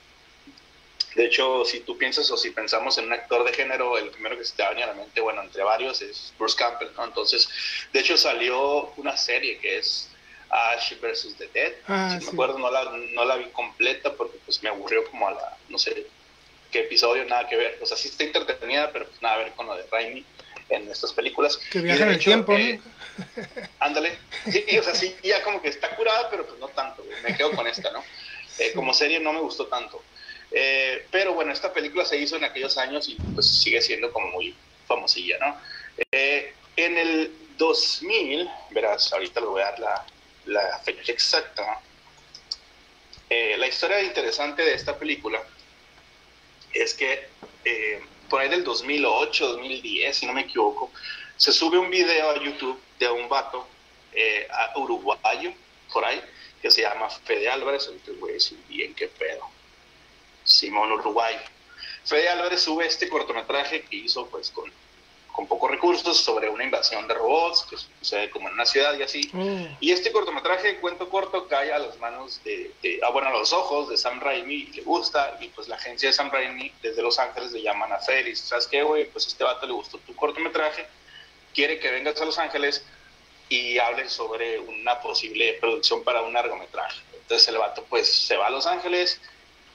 [SPEAKER 2] De hecho, si tú piensas o si pensamos en un actor de género, el primero que se te va a venir a la mente, bueno, entre varios, es Bruce Campbell, ¿no? Entonces, de hecho, salió una serie que es Ash vs. The Dead.
[SPEAKER 1] Ah,
[SPEAKER 2] si
[SPEAKER 1] sí.
[SPEAKER 2] me acuerdo, no la, no la vi completa porque pues me aburrió como a la, no sé qué episodio, nada que ver. O sea, sí está entretenida, pero pues nada a ver con lo de Raimi en estas películas.
[SPEAKER 1] Que
[SPEAKER 2] Y
[SPEAKER 1] viaja
[SPEAKER 2] de
[SPEAKER 1] en el tiempo,
[SPEAKER 2] eh,
[SPEAKER 1] ¿no?
[SPEAKER 2] Ándale. Sí, o sea, sí, ya como que está curada, pero pues no tanto. Me quedo con esta, ¿no? Eh. Como serie no me gustó tanto. Eh, pero bueno, esta película se hizo en aquellos años y pues sigue siendo como muy famosilla, ¿no? En el 2000, verás, ahorita le voy a dar la, la fecha exacta. La historia interesante de esta película es que por ahí del 2008, 2010, si no me equivoco, se sube un video a YouTube de un vato eh, uruguayo, por ahí, que se llama Fede Álvarez, ahorita voy a decir bien qué pedo. Simón Uruguayo. Fede Álvarez sube este cortometraje que hizo pues con, con pocos recursos sobre una invasión de robots que sucede como en una ciudad y así.
[SPEAKER 1] Oh,
[SPEAKER 2] Y este cortometraje, cuento corto, cae a las manos de, de- ah, bueno, a los ojos de Sam Raimi, le gusta, y pues la agencia de Sam Raimi desde Los Ángeles le llaman a Fer y dice, ¿sabes qué, güey? Pues a este vato le gustó tu cortometraje, quiere que vengas a Los Ángeles y hables sobre una posible producción para un largometraje. Entonces el vato pues se va a Los Ángeles,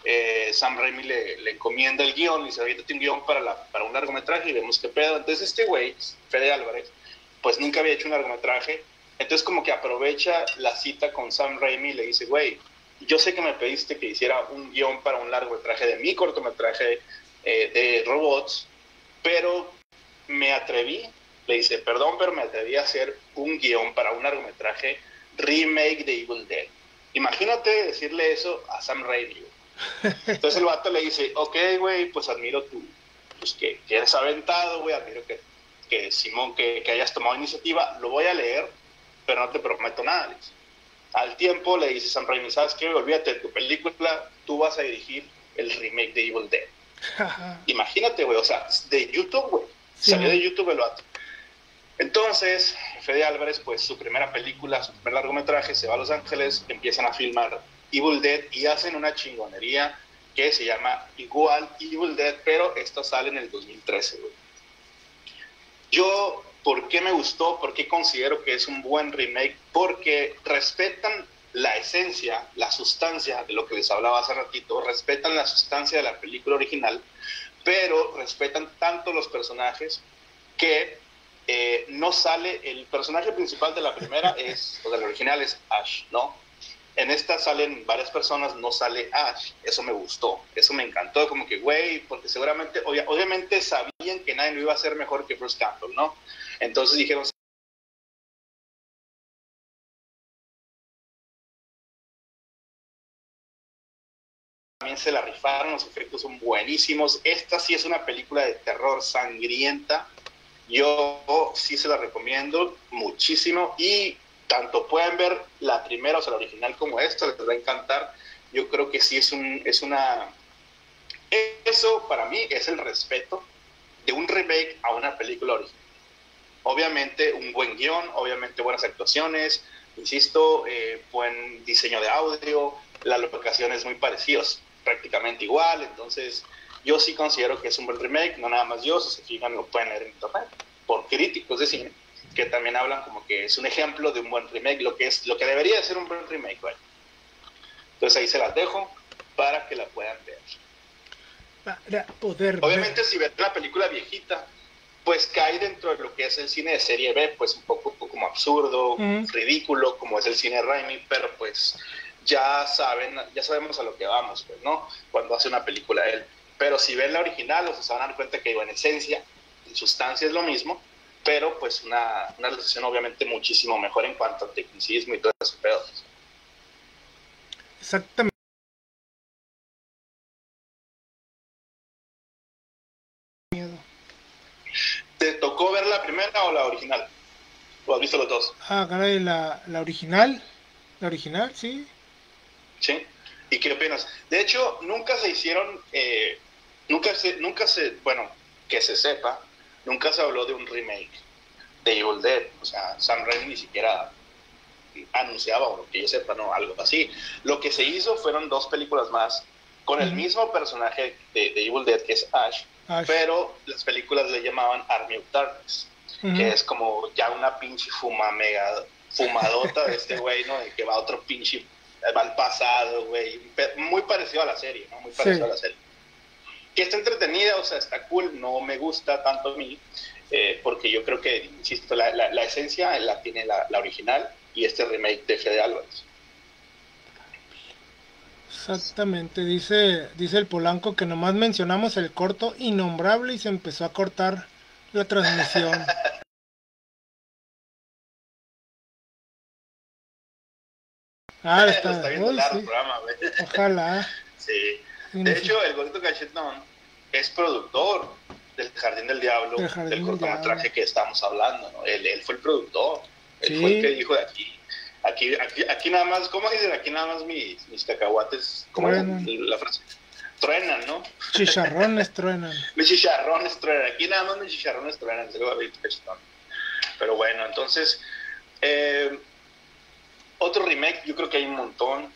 [SPEAKER 2] eh, Sam Raimi le, le encomienda el guion, y dice, avítate un guion para, la, para un largometraje y vemos qué pedo. Entonces este güey, Fede Álvarez, pues nunca había hecho un largometraje, entonces como que aprovecha la cita con Sam Raimi y le dice, güey, yo sé que me pediste que hiciera un guion para un largometraje de mi cortometraje eh, de robots, pero me atreví, le dice, perdón, pero me atreví a hacer un guion para un largometraje remake de Evil Dead. Imagínate decirle eso a Sam Raimi. Entonces el vato le dice, ok, güey, pues admiro tu, pues que, que eres aventado, güey, admiro que, que Simón, que, que hayas tomado iniciativa, lo voy a leer, pero no te prometo nada. le dice. Al tiempo le dice Sam Raimi, ¿sabes qué? Olvídate de tu película, tú vas a dirigir el remake de Evil Dead. Imagínate, güey, o sea, de YouTube, güey.
[SPEAKER 1] Sí,
[SPEAKER 2] Salió de YouTube el vato. Entonces, Fede Álvarez, pues su primera película, su primer largometraje, se va a Los Ángeles, empiezan a filmar Evil Dead y hacen una chingonería que se llama igual Evil Dead, pero esto sale en el 2013, güey. Yo, ¿por qué me gustó? ¿Por qué considero que es un buen remake? Porque respetan la esencia, la sustancia de lo que les hablaba hace ratito, respetan la sustancia de la película original, pero respetan tanto los personajes que eh, no sale, el personaje principal de la primera es, o del original es Ash, ¿no? En esta salen varias personas, no sale Ash, eso me gustó, eso me encantó, como que, güey, porque seguramente, obvia- obviamente sabían que nadie lo iba a hacer mejor que Bruce Campbell, ¿no? Entonces dijeron, también se la rifaron, los efectos son buenísimos. Esta sí es una película de terror sangrienta. Yo sí se la recomiendo muchísimo y tanto pueden ver la primera, o sea, la original como esta, les va a encantar. Yo creo que sí es, un, es una... Eso para mí es el respeto de un remake a una película original. Obviamente un buen guion, obviamente buenas actuaciones, insisto, eh, buen diseño de audio, la locación es muy parecidos, prácticamente igual, entonces yo sí considero que es un buen remake, no nada más yo, si se fijan lo pueden leer en internet, por críticos de cine, que también hablan como que es un ejemplo de un buen remake, lo que es lo que debería de ser un buen remake, ¿vale? Entonces ahí se las dejo para que la puedan ver.
[SPEAKER 1] Para poder ver.
[SPEAKER 2] Obviamente si ven la película viejita, pues cae dentro de lo que es el cine de serie B, pues un poco como absurdo,
[SPEAKER 1] Ujú.
[SPEAKER 2] ridículo, como es el cine de Raimi, pero pues ya saben, ya sabemos a lo que vamos, pues, ¿no? Cuando hace una película él. Pero si ven la original, o sea, se van a dar cuenta que en esencia, en sustancia es lo mismo, pero pues una, una realización obviamente muchísimo mejor en cuanto a tecnicismo y todo ese pedo.
[SPEAKER 1] Exactamente.
[SPEAKER 2] ¿Te tocó ver la primera o la original? ¿O has visto los dos?
[SPEAKER 1] Ah, caray, la, la original. La original, sí.
[SPEAKER 2] ¿Sí? ¿Y qué opinas? De hecho, nunca se hicieron, eh, nunca se, nunca se, bueno, que se sepa, nunca se habló de un remake de Evil Dead. O sea, Sam Raimi ni siquiera anunciaba, o lo que yo sepa, no, algo así. Lo que se hizo fueron dos películas más con el mismo personaje de, de Evil Dead, que es Ash,
[SPEAKER 1] Ash.
[SPEAKER 2] pero las películas le llamaban Army of Darkness que es como ya una pinche fuma mega fumadota de este güey, ¿no? De que va otro pinche, va al pasado, güey. Muy parecido a la serie, ¿no? Muy parecido a la serie. Que está entretenida, o sea, está cool, no me gusta tanto a mí, eh, porque yo creo que, insisto, la, la, esencia la tiene la, la, original y este remake de Fede Álvarez.
[SPEAKER 1] Exactamente, dice, dice el Polanco que nomás mencionamos el corto innombrable y se empezó a cortar la transmisión. (laughs)
[SPEAKER 2] Ah, está, está viendo el programa, güey.
[SPEAKER 1] Ojalá. (laughs)
[SPEAKER 2] Sí. De hecho, el gordito Cachetón es productor del Jardín del Diablo, del cortometraje que estamos hablando, ¿no? Él, él, fue el productor, él fue el que dijo de aquí. Aquí, aquí, aquí nada más, ¿cómo dicen? Aquí nada más mis, mis cacahuates, ¿cómo es la frase? Truenan, ¿no?
[SPEAKER 1] Chicharrones truenan. (laughs)
[SPEAKER 2] mis chicharrones truenan. Aquí nada más mis chicharrones truenan. Pero bueno, entonces, eh, otro remake, yo creo que hay un montón.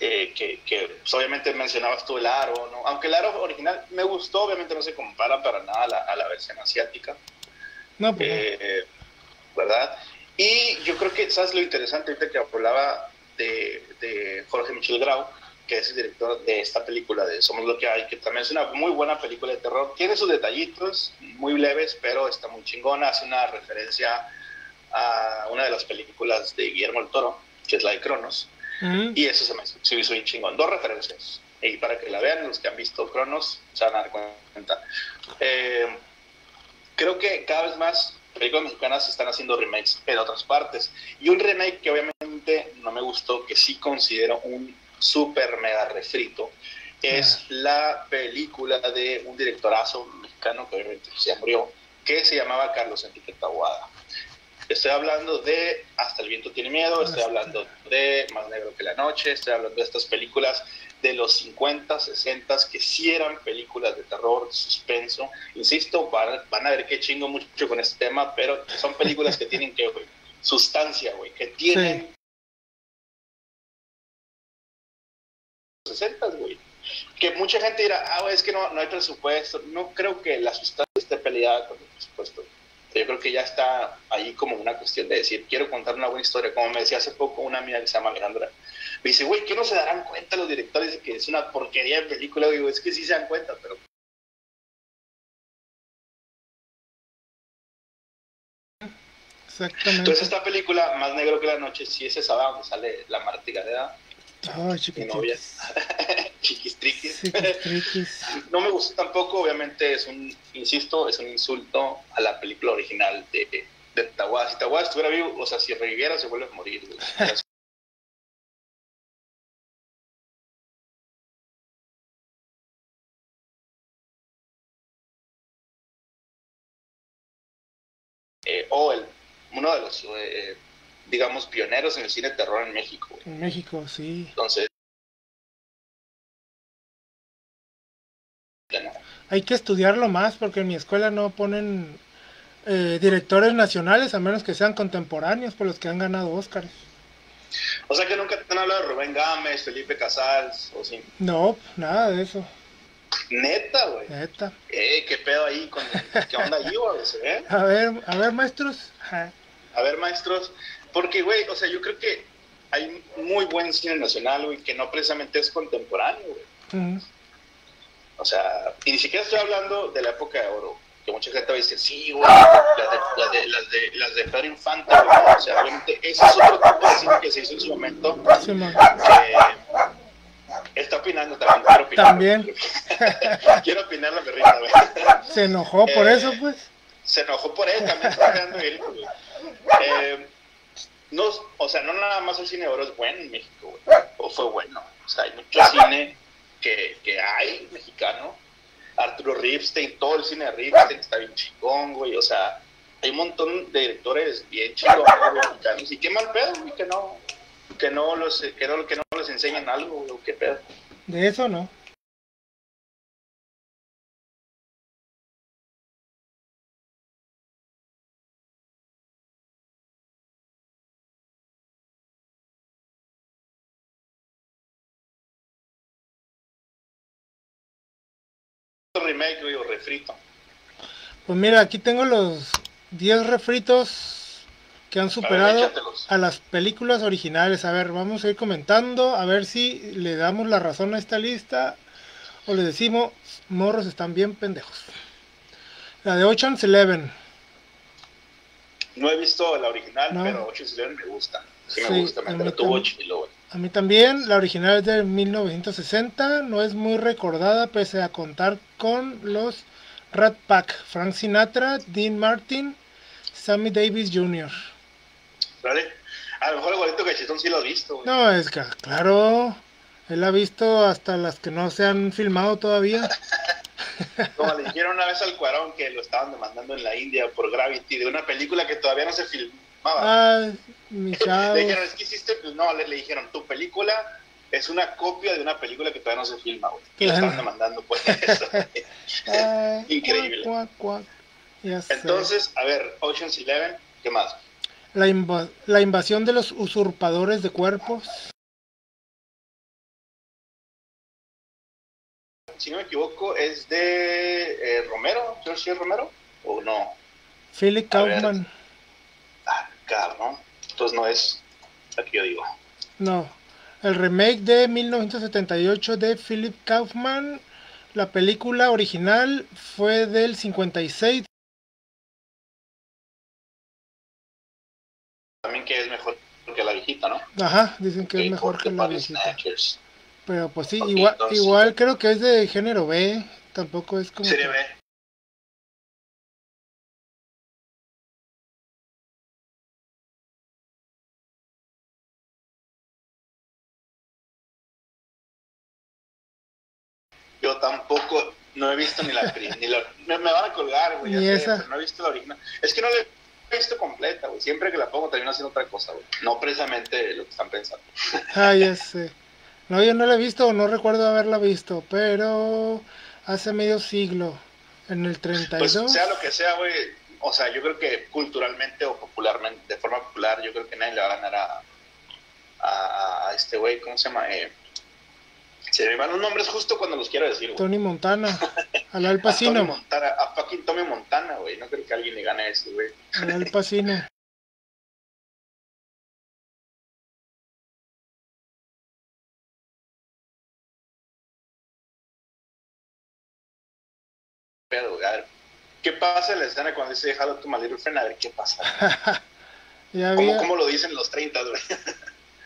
[SPEAKER 2] Eh, que, que pues, obviamente mencionabas tú el aro, ¿no? Aunque el aro original me gustó, obviamente no se compara para nada a la, a la versión asiática.
[SPEAKER 1] No, pues
[SPEAKER 2] eh, ¿Verdad? Y yo creo que, ¿sabes lo interesante ahorita que hablaba de, de Jorge Michel Grau? que es el director de esta película de Somos lo que hay, que también es una muy buena película de terror. Tiene sus detallitos muy leves, pero está muy chingona. Hace una referencia a una de las películas de Guillermo el Toro, que es la de Cronos. Mm. Y eso se me se hizo bien chingón. Dos referencias. Y para que la vean, los que han visto Cronos se van a dar cuenta. Eh, creo que cada vez más películas mexicanas están haciendo remakes en otras partes. Y un remake que obviamente no me gustó, que sí considero un super mega refrito, es ah. la película de un directorazo mexicano que obviamente se murió, que se llamaba Carlos Enrique Tahuada. Estoy hablando de Hasta el viento tiene miedo, estoy hablando de Más negro que la noche, estoy hablando de estas películas de los 50, 60 que sí eran películas de terror, suspenso. Insisto, van, van, a ver que chingo mucho con este tema, pero son películas que tienen que, sustancia, güey, que tienen 60, güey. Que mucha gente dirá, ah, es que no, no hay presupuesto. No creo que la sustancia esté peleada con el presupuesto. Yo creo que ya está ahí como una cuestión de decir, quiero contar una buena historia. Como me decía hace poco una amiga que se llama Alejandra, me dice, güey, ¿qué no se darán cuenta los directores de que es una porquería de película? Digo, es que sí se dan cuenta, pero
[SPEAKER 1] Exactamente.
[SPEAKER 2] Entonces esta película, Más Negro que la Noche, sí es esa donde sale la Marta Mi novia. (laughs) Chiquistriquis. (laughs) no me gusta tampoco, obviamente es un, insisto, es un insulto a la película original de, de Tawad. Si estuviera vivo, o sea, si reviviera se vuelve a morir. (laughs) eh, o el, uno de los eh, digamos, pioneros en el cine de terror en México.
[SPEAKER 1] En México, sí.
[SPEAKER 2] Entonces...
[SPEAKER 1] Hay que estudiarlo más porque en mi escuela no ponen eh, directores nacionales a menos que sean contemporáneos por los que han ganado Óscares.
[SPEAKER 2] O sea que nunca te han hablado de Rubén Gámez, Felipe Casals, o sí.
[SPEAKER 1] No, nada de eso.
[SPEAKER 2] Neta, güey.
[SPEAKER 1] Neta.
[SPEAKER 2] Eh, qué pedo ahí con qué onda ahí, güey, ¿eh? (laughs)
[SPEAKER 1] A ver, a ver, maestros.
[SPEAKER 2] A ver, maestros, porque, güey, o sea, yo creo que hay muy buen cine nacional, güey, que no precisamente es contemporáneo, güey. O sea, y ni siquiera estoy hablando de la época de oro, que mucha gente va a decir, sí, güey, las de, las de, las de, Pedro Infante, güey. O sea, obviamente, ese es otro tipo de cine que se hizo en su momento. Sí, que está opinando también. Quiero opinar,
[SPEAKER 1] también. (laughs)
[SPEAKER 2] quiero opinar la perrita, güey.
[SPEAKER 1] Se enojó por
[SPEAKER 2] eh,
[SPEAKER 1] eso, pues.
[SPEAKER 2] Se enojó por él, también está quedando él, güey. Eh, no, o sea, no nada más el cine de oro es bueno en México, o fue bueno. O sea, hay mucho cine que, que hay mexicano. Arturo Ripstein, todo el cine de Ripstein está bien chingón, güey. O sea, hay un montón de directores bien chingones mexicanos. Y qué mal pedo, güey, que no, que no los, que no, que no les enseñan algo, güey, qué pedo.
[SPEAKER 1] De eso no.
[SPEAKER 2] Remake o refrito?
[SPEAKER 1] Pues mira, aquí tengo los 10 refritos que han superado a las películas originales. A ver, vamos a ir comentando, a ver si le damos la razón a esta lista o le decimos, morros están bien pendejos. La de Ocean's Eleven.
[SPEAKER 2] No he visto la original, pero Ocean's Eleven me gusta. Sí, me gusta, me entretuvo chilo,
[SPEAKER 1] A mí también, la original es de 1960, no es muy recordada pese a contar con los Rat Pack, Frank Sinatra, Dean Martin, Sammy Davis Jr.
[SPEAKER 2] ¿Vale? A lo mejor el gordito cachetón sí lo ha visto.
[SPEAKER 1] No, es que, claro, él ha visto hasta las que no se han filmado todavía. (laughs)
[SPEAKER 2] Como le dijeron una vez al Cuarón que lo estaban demandando en la India por Gravity, de una película que todavía no se filmaba.
[SPEAKER 1] Ay, mi (laughs) chavo.
[SPEAKER 2] Le dijeron, es que hiciste, pues no, le, dijeron, tu película es una copia de una película que todavía no se filma, güey. Y lo estaban demandando por (laughs) eso. Increíble. Entonces, a ver, Ocean's Eleven, ¿qué más?
[SPEAKER 1] La, la invasión de los usurpadores de cuerpos.
[SPEAKER 2] si no me equivoco, es de eh, Romero, George Romero, o no?
[SPEAKER 1] Philip Kaufman.
[SPEAKER 2] Ah, cabrón. Entonces no es la que yo digo.
[SPEAKER 1] No. El remake de 1978 de Philip Kaufman. La película original fue del 56.
[SPEAKER 2] También que es mejor que la viejita, ¿no?
[SPEAKER 1] Ajá, dicen que es mejor que la viejita. Pero pues sí, igual, igual creo que es de género B, tampoco es como...
[SPEAKER 2] Serie B. Yo tampoco, no he visto ni la... ni la me, van a colgar, güey.
[SPEAKER 1] Esa.
[SPEAKER 2] no he visto la original. Es que no la he visto completa, güey. Siempre que la pongo termino haciendo otra cosa, güey. No precisamente lo que están pensando. (laughs)
[SPEAKER 1] Ah, ya sé. No, yo no la he visto, no recuerdo haberla visto, pero hace medio siglo, en el 32.
[SPEAKER 2] Pues sea lo que sea, güey, o sea, yo creo que culturalmente o popularmente, de forma popular, yo creo que nadie le va a ganar a, a, este güey, ¿cómo se llama? Eh, se me van los nombres justo cuando los quiero decir, güey.
[SPEAKER 1] Tony Montana, (laughs) al Al Pacino.
[SPEAKER 2] a, Tony Montana, a fucking Tommy Montana, güey, no creo que alguien le gane a ese, güey.
[SPEAKER 1] Al Al Pacino. (laughs)
[SPEAKER 2] ¿Qué pasa en la escena cuando dice Hello to my little friend? A ver, ¿qué pasa? (laughs)
[SPEAKER 1] ya
[SPEAKER 2] había... ¿Cómo, lo dicen los 30, güey?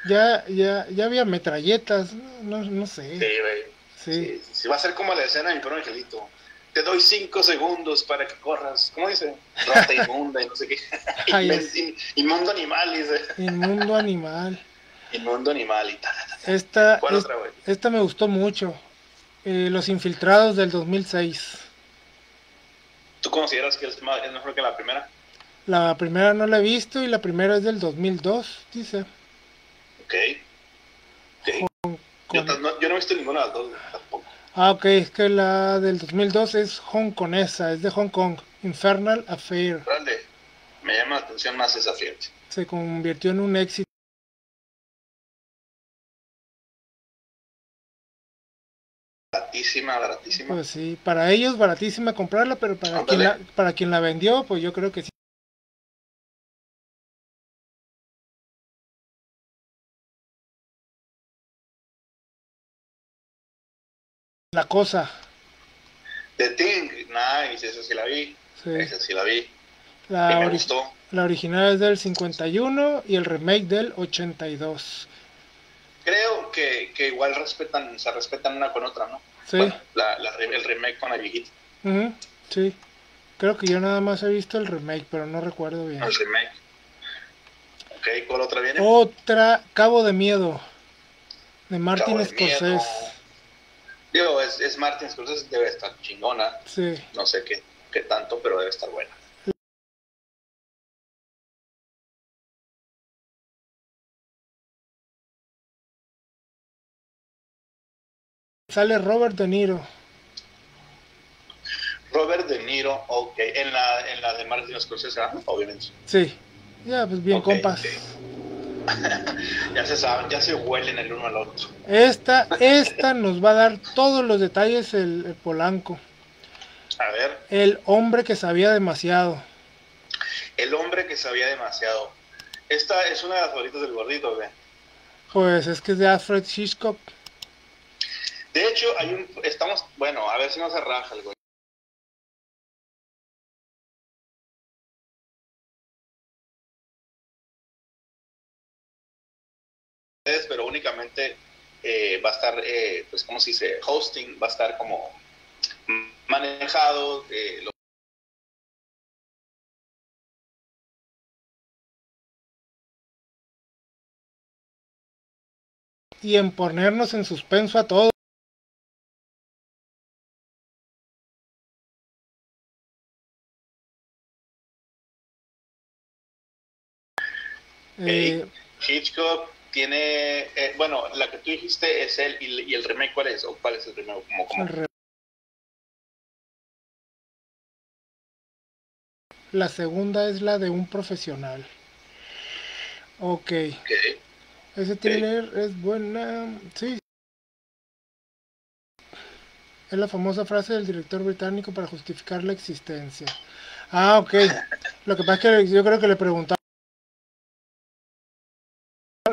[SPEAKER 1] Ya, ya, ya había metralletas, no, no sé.
[SPEAKER 2] Sí, güey. Sí. sí. Va a ser como la escena de mi perro angelito. Te doy cinco segundos para que corras. ¿Cómo dice? Rata inmunda y no sé qué. (laughs) inmundo animal, dice.
[SPEAKER 1] Inmundo animal. (laughs)
[SPEAKER 2] Inmundo animal y tal.
[SPEAKER 1] Esta, esta me gustó mucho. Eh, los infiltrados del 2006.
[SPEAKER 2] ¿Tú consideras que es, mejor que la primera?
[SPEAKER 1] La primera no la he visto y la primera es del 2002, dice.
[SPEAKER 2] Ok. okay. Yo, no, he visto ninguna de las dos tampoco.
[SPEAKER 1] Ah, ok, es que la del 2002 es hongkonesa, es de Hong Kong. Infernal Affair.
[SPEAKER 2] Me llama la atención más esa fiesta.
[SPEAKER 1] Se convirtió en un éxito.
[SPEAKER 2] baratísima, baratísima.
[SPEAKER 1] Pues sí, para ellos baratísima comprarla, pero para quien la, para quien la vendió, pues yo creo que sí. La cosa.
[SPEAKER 2] The Thing, nice, esa sí la vi. Sí. Esa sí la vi.
[SPEAKER 1] La, me gustó. la original es del 51 y el remake del 82.
[SPEAKER 2] Creo que, que igual respetan, se respetan una con otra, ¿no?
[SPEAKER 1] Sí.
[SPEAKER 2] la, el remake con la viejita.
[SPEAKER 1] sí. Creo que yo nada más he visto el remake, pero no recuerdo bien.
[SPEAKER 2] El remake. Ok, ¿cuál otra viene?
[SPEAKER 1] Otra, Cabo de Miedo, de Martin Scorsese.
[SPEAKER 2] Digo, es, es Martin Scorsese, debe estar chingona.
[SPEAKER 1] Sí.
[SPEAKER 2] No sé qué, qué tanto, pero debe estar buena.
[SPEAKER 1] Sale Robert De Niro.
[SPEAKER 2] Robert De Niro, ok. En la, en la de Martin Scorsese, obviamente.
[SPEAKER 1] Sí. Ya, pues bien, compas. (laughs)
[SPEAKER 2] ya se saben, ya se huelen el uno al otro.
[SPEAKER 1] Esta, esta nos va a dar todos los detalles el, el Polanco.
[SPEAKER 2] A ver.
[SPEAKER 1] El hombre que sabía demasiado.
[SPEAKER 2] El hombre que sabía demasiado. esta es una de las favoritas del gordito, güey.
[SPEAKER 1] Pues es que es de Alfred Hitchcock.
[SPEAKER 2] De hecho, hay un, estamos, bueno, a ver si no se raja el güey. Pero únicamente eh, va a estar, eh, pues, ¿cómo se dice? Hosting va a estar como manejado. Eh,
[SPEAKER 1] Y en ponernos en suspenso a todos. Eh,
[SPEAKER 2] Hitchcock tiene, eh, bueno, la que tú dijiste es él y, y el remake, ¿cuál es? ¿O cuál es el remake?
[SPEAKER 1] El re- La segunda es la de un profesional. Ok.
[SPEAKER 2] ok.
[SPEAKER 1] Ese thriller es buena. Sí. Es la famosa frase del director británico para justificar la existencia. Ah, ok. Lo que pasa es que yo creo que le preguntaba.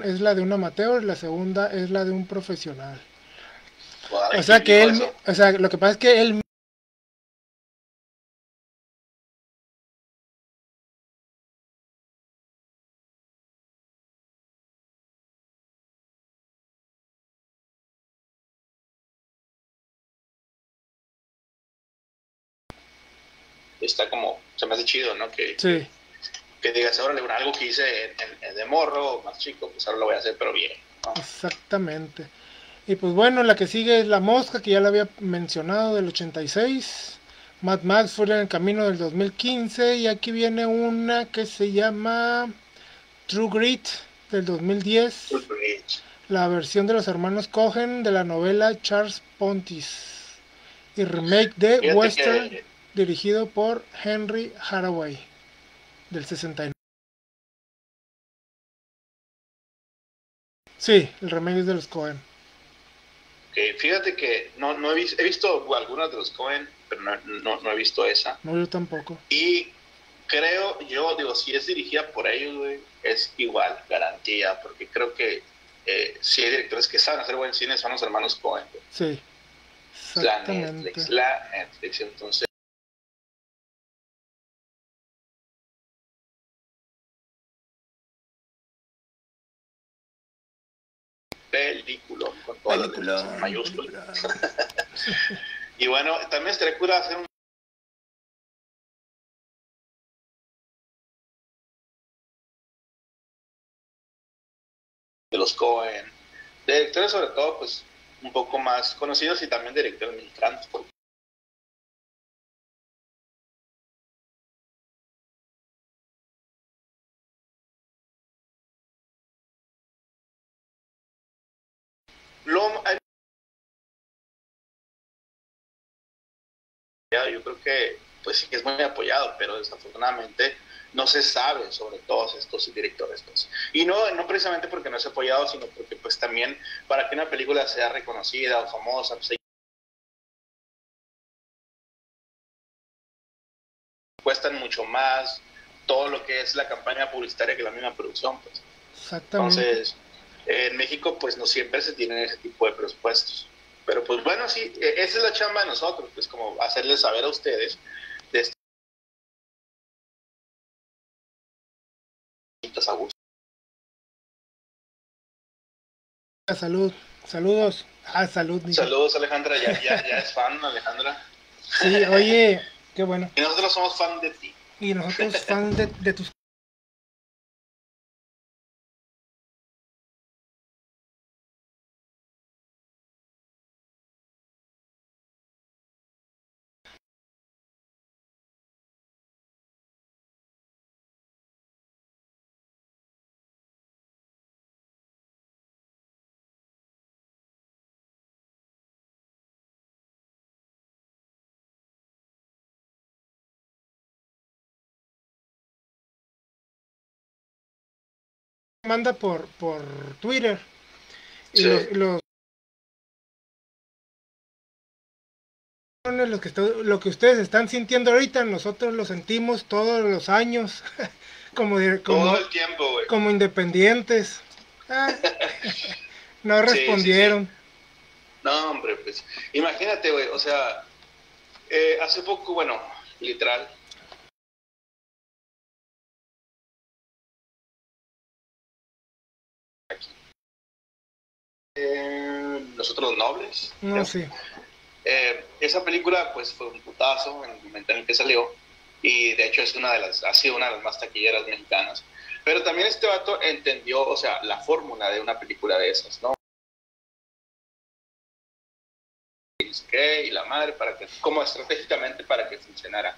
[SPEAKER 1] Es la de un amateur la segunda es la de un profesional. O sea que él,
[SPEAKER 2] eso.
[SPEAKER 1] o sea, lo que pasa es que él
[SPEAKER 2] está como, se me hace chido, ¿no? Que,
[SPEAKER 1] sí,
[SPEAKER 2] que digas, ahora algo que hice en- en- de morro, más chico, pues ahora lo voy a hacer, pero bien. ¿no?
[SPEAKER 1] exactamente. Y pues bueno, la que sigue es La Mosca, que ya la había mencionado, del 86. Mad Max fue en el camino del 2015. Y aquí viene una que se llama True Grit, del 2010. La versión de los hermanos Cohen de la novela Charles Pontis. Y remake de
[SPEAKER 2] Fíjate
[SPEAKER 1] Western,
[SPEAKER 2] que-
[SPEAKER 1] dirigido por Henry Haraway, del 69. Sí, el remake es de los Cohen.
[SPEAKER 2] que fíjate que no, no he, vis- he visto algunas de los Cohen, pero no, no, no he visto esa.
[SPEAKER 1] No, yo tampoco.
[SPEAKER 2] Y creo, yo digo, si es dirigida por ellos, güey, es igual, garantía, porque creo que eh, si hay directores que saben hacer buen cine, son los hermanos Cohen. güey.
[SPEAKER 1] Sí.
[SPEAKER 2] La. Netflix, la Netflix, entonces. Película, con todas las letras en mayúsculas. (laughs) Y bueno, también estaría cura hacer un de los Cohen, de directores sobre todo, pues un poco más conocidos y también directores mexicanos. porque Yo creo que pues sí que es muy apoyado, pero desafortunadamente no se sabe sobre todos estos directores. pues. Y no, no precisamente porque no es apoyado, sino porque pues también para que una película sea reconocida o famosa, pues, cuestan mucho más todo lo que es la campaña publicitaria que la misma producción. Pues.
[SPEAKER 1] Exactamente.
[SPEAKER 2] Entonces, en México pues no siempre se tienen ese tipo de presupuestos. Pero pues bueno, sí, eh, esa es la chamba de nosotros, pues como hacerles saber a ustedes de estas a gusto.
[SPEAKER 1] Salud. Saludos. Ah, salud. dije.
[SPEAKER 2] Saludos Alejandra, ya, ya, ya es fan Alejandra.
[SPEAKER 1] Sí, oye, qué bueno.
[SPEAKER 2] Y nosotros somos fan de ti.
[SPEAKER 1] Y nosotros fans de, de tus... manda por, por Twitter. Y
[SPEAKER 2] Sí.
[SPEAKER 1] los, los lo que, lo que ustedes están sintiendo ahorita, nosotros lo sentimos todos los años. (laughs) como, como,
[SPEAKER 2] Todo el tiempo, güey.
[SPEAKER 1] como independientes. Ah, (laughs) no respondieron.
[SPEAKER 2] No, hombre, pues imagínate, güey, o sea, eh, hace poco, bueno, literal. Eh, Nosotros nobles.
[SPEAKER 1] No, sí.
[SPEAKER 2] Eh, esa película pues fue un putazo en el momento en el que salió y de hecho es una de las, ha sido una de las más taquilleras mexicanas. Pero también este vato entendió, o sea, la fórmula de una película de esas, ¿no? Y la madre, para que, como estratégicamente para que funcionara.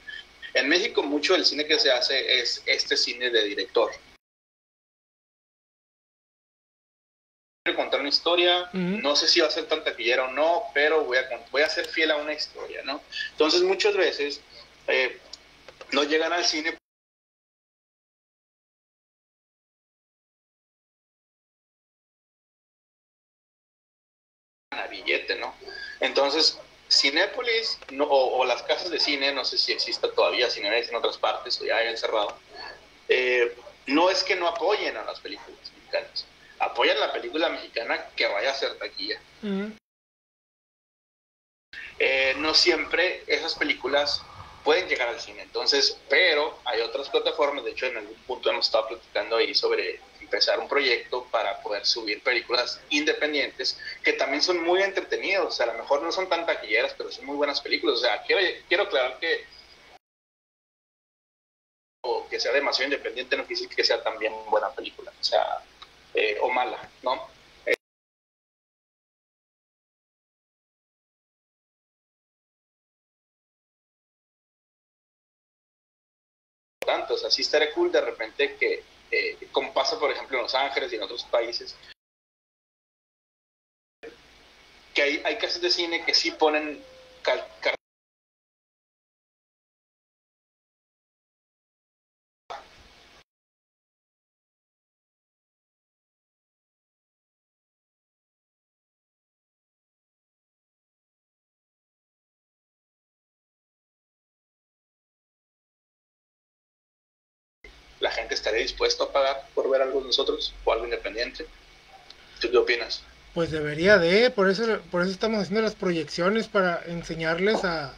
[SPEAKER 2] En México mucho del cine que se hace es este cine de director. Quiero contar una historia, no sé si va a ser tan taquillera o no, pero voy a, voy a ser fiel a una historia, ¿no? Entonces muchas veces eh, no llegan al cine a billete, ¿no? Entonces, Cinépolis no, o, o las casas de cine, no sé si exista todavía Cinemex en otras partes o ya hayan cerrado, eh, no es que no apoyen a las películas mexicanas, apoyan la película mexicana que vaya a ser taquilla.
[SPEAKER 1] Ujú.
[SPEAKER 2] Eh, no siempre esas películas pueden llegar al cine, entonces, pero hay otras plataformas, de hecho en algún punto hemos estado platicando ahí sobre empezar un proyecto para poder subir películas independientes que también son muy entretenidos, o sea, a lo mejor no son tan taquilleras, pero son muy buenas películas, o sea, quiero, quiero aclarar que o que sea demasiado independiente no quiere decir que sea también buena película, o sea, eh, o mala, ¿no? tanto, o sea, estaría cool de repente que, eh, como pasa por ejemplo en Los Ángeles y en otros países, que hay, hay casas de cine que sí ponen dispuesta a pagar por ver algo de nosotros o algo independiente. ¿Tú qué opinas?
[SPEAKER 1] Pues debería de, por eso, por eso estamos haciendo las proyecciones para enseñarles a,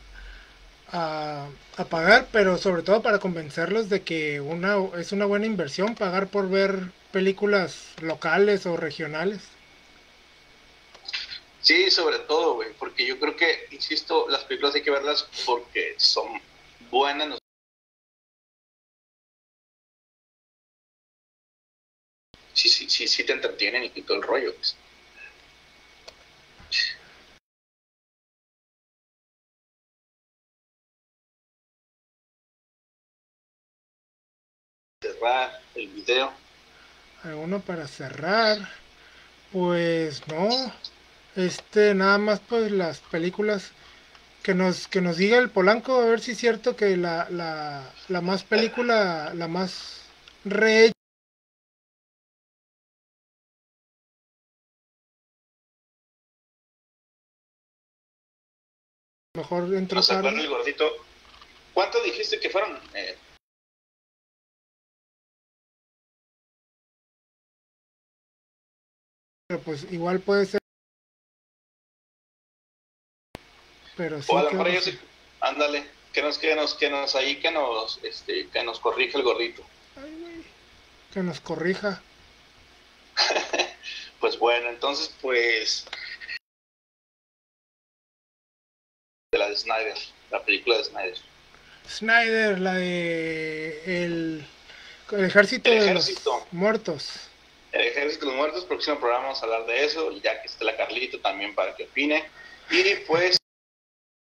[SPEAKER 1] a, a pagar, pero sobre todo para convencerlos de que una es una buena inversión pagar por ver películas locales o regionales.
[SPEAKER 2] Sí, sobre todo, güey, porque yo creo que, insisto, las películas hay que verlas porque son buenas. Sí, sí, te entretienen y todo el rollo. pues. Cerrar el video.
[SPEAKER 1] Alguno para cerrar, pues no, este nada más pues las películas que nos que nos diga el Polanco a ver si es cierto que la la, la más película la más re mejor entró
[SPEAKER 2] Nos acuerda
[SPEAKER 1] tarde.
[SPEAKER 2] el gordito. ¿Cuánto dijiste que fueron? Eh,
[SPEAKER 1] pero pues igual puede ser pero sí
[SPEAKER 2] o a lo
[SPEAKER 1] que
[SPEAKER 2] mejor
[SPEAKER 1] vamos
[SPEAKER 2] ellos, ándale, que nos, que nos, que nos ahí, que nos, este, que nos corrija el gordito.
[SPEAKER 1] ay, güey, que nos corrija (laughs)
[SPEAKER 2] Pues bueno, entonces pues de la de Snyder, la película de Snyder.
[SPEAKER 1] Snyder, la de el, el ejército
[SPEAKER 2] El
[SPEAKER 1] de los muertos.
[SPEAKER 2] El Ejército de los Muertos, próximo programa vamos a hablar de eso, ya que esté la Carlito también para que opine. Y pues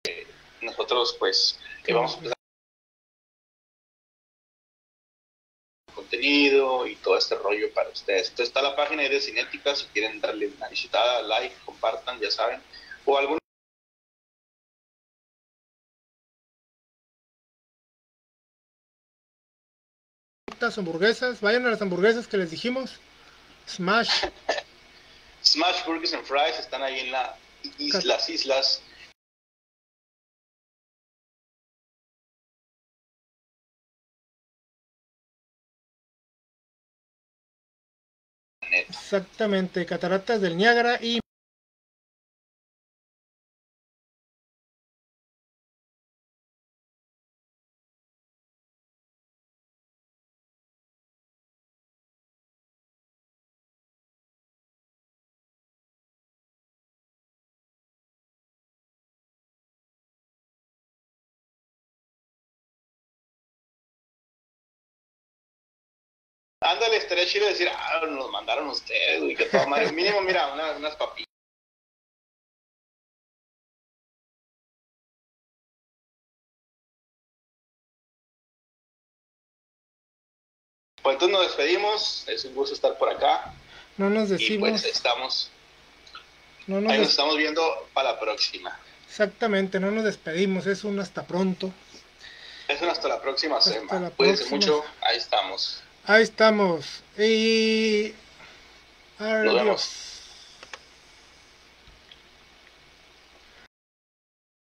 [SPEAKER 2] eh, nosotros pues eh, vamos a empezar contenido y todo este rollo para ustedes. Entonces está la página de Cinética, si quieren darle una visitada, like, compartan, ya saben, o algún
[SPEAKER 1] hamburguesas. Vayan a las hamburguesas que les dijimos. Smash.
[SPEAKER 2] Smash Burgers and Fries están ahí en la isla, las islas.
[SPEAKER 1] Exactamente, Cataratas del Niágara y
[SPEAKER 2] Ándale, estaría chido decir, ah, nos mandaron ustedes, güey, que todo madre. (laughs) Mínimo, mira, una- unas papitas. Pues entonces nos despedimos, es un gusto estar por acá
[SPEAKER 1] no nos
[SPEAKER 2] y
[SPEAKER 1] decimos,
[SPEAKER 2] pues estamos,
[SPEAKER 1] no nos
[SPEAKER 2] ahí nos estamos viendo para la próxima.
[SPEAKER 1] exactamente, no nos despedimos, es un hasta pronto.
[SPEAKER 2] Es una hasta la próxima
[SPEAKER 1] Hasta
[SPEAKER 2] semana.
[SPEAKER 1] la
[SPEAKER 2] Cuídense
[SPEAKER 1] próxima.
[SPEAKER 2] mucho, ahí estamos.
[SPEAKER 1] Ahí estamos. Y adiós.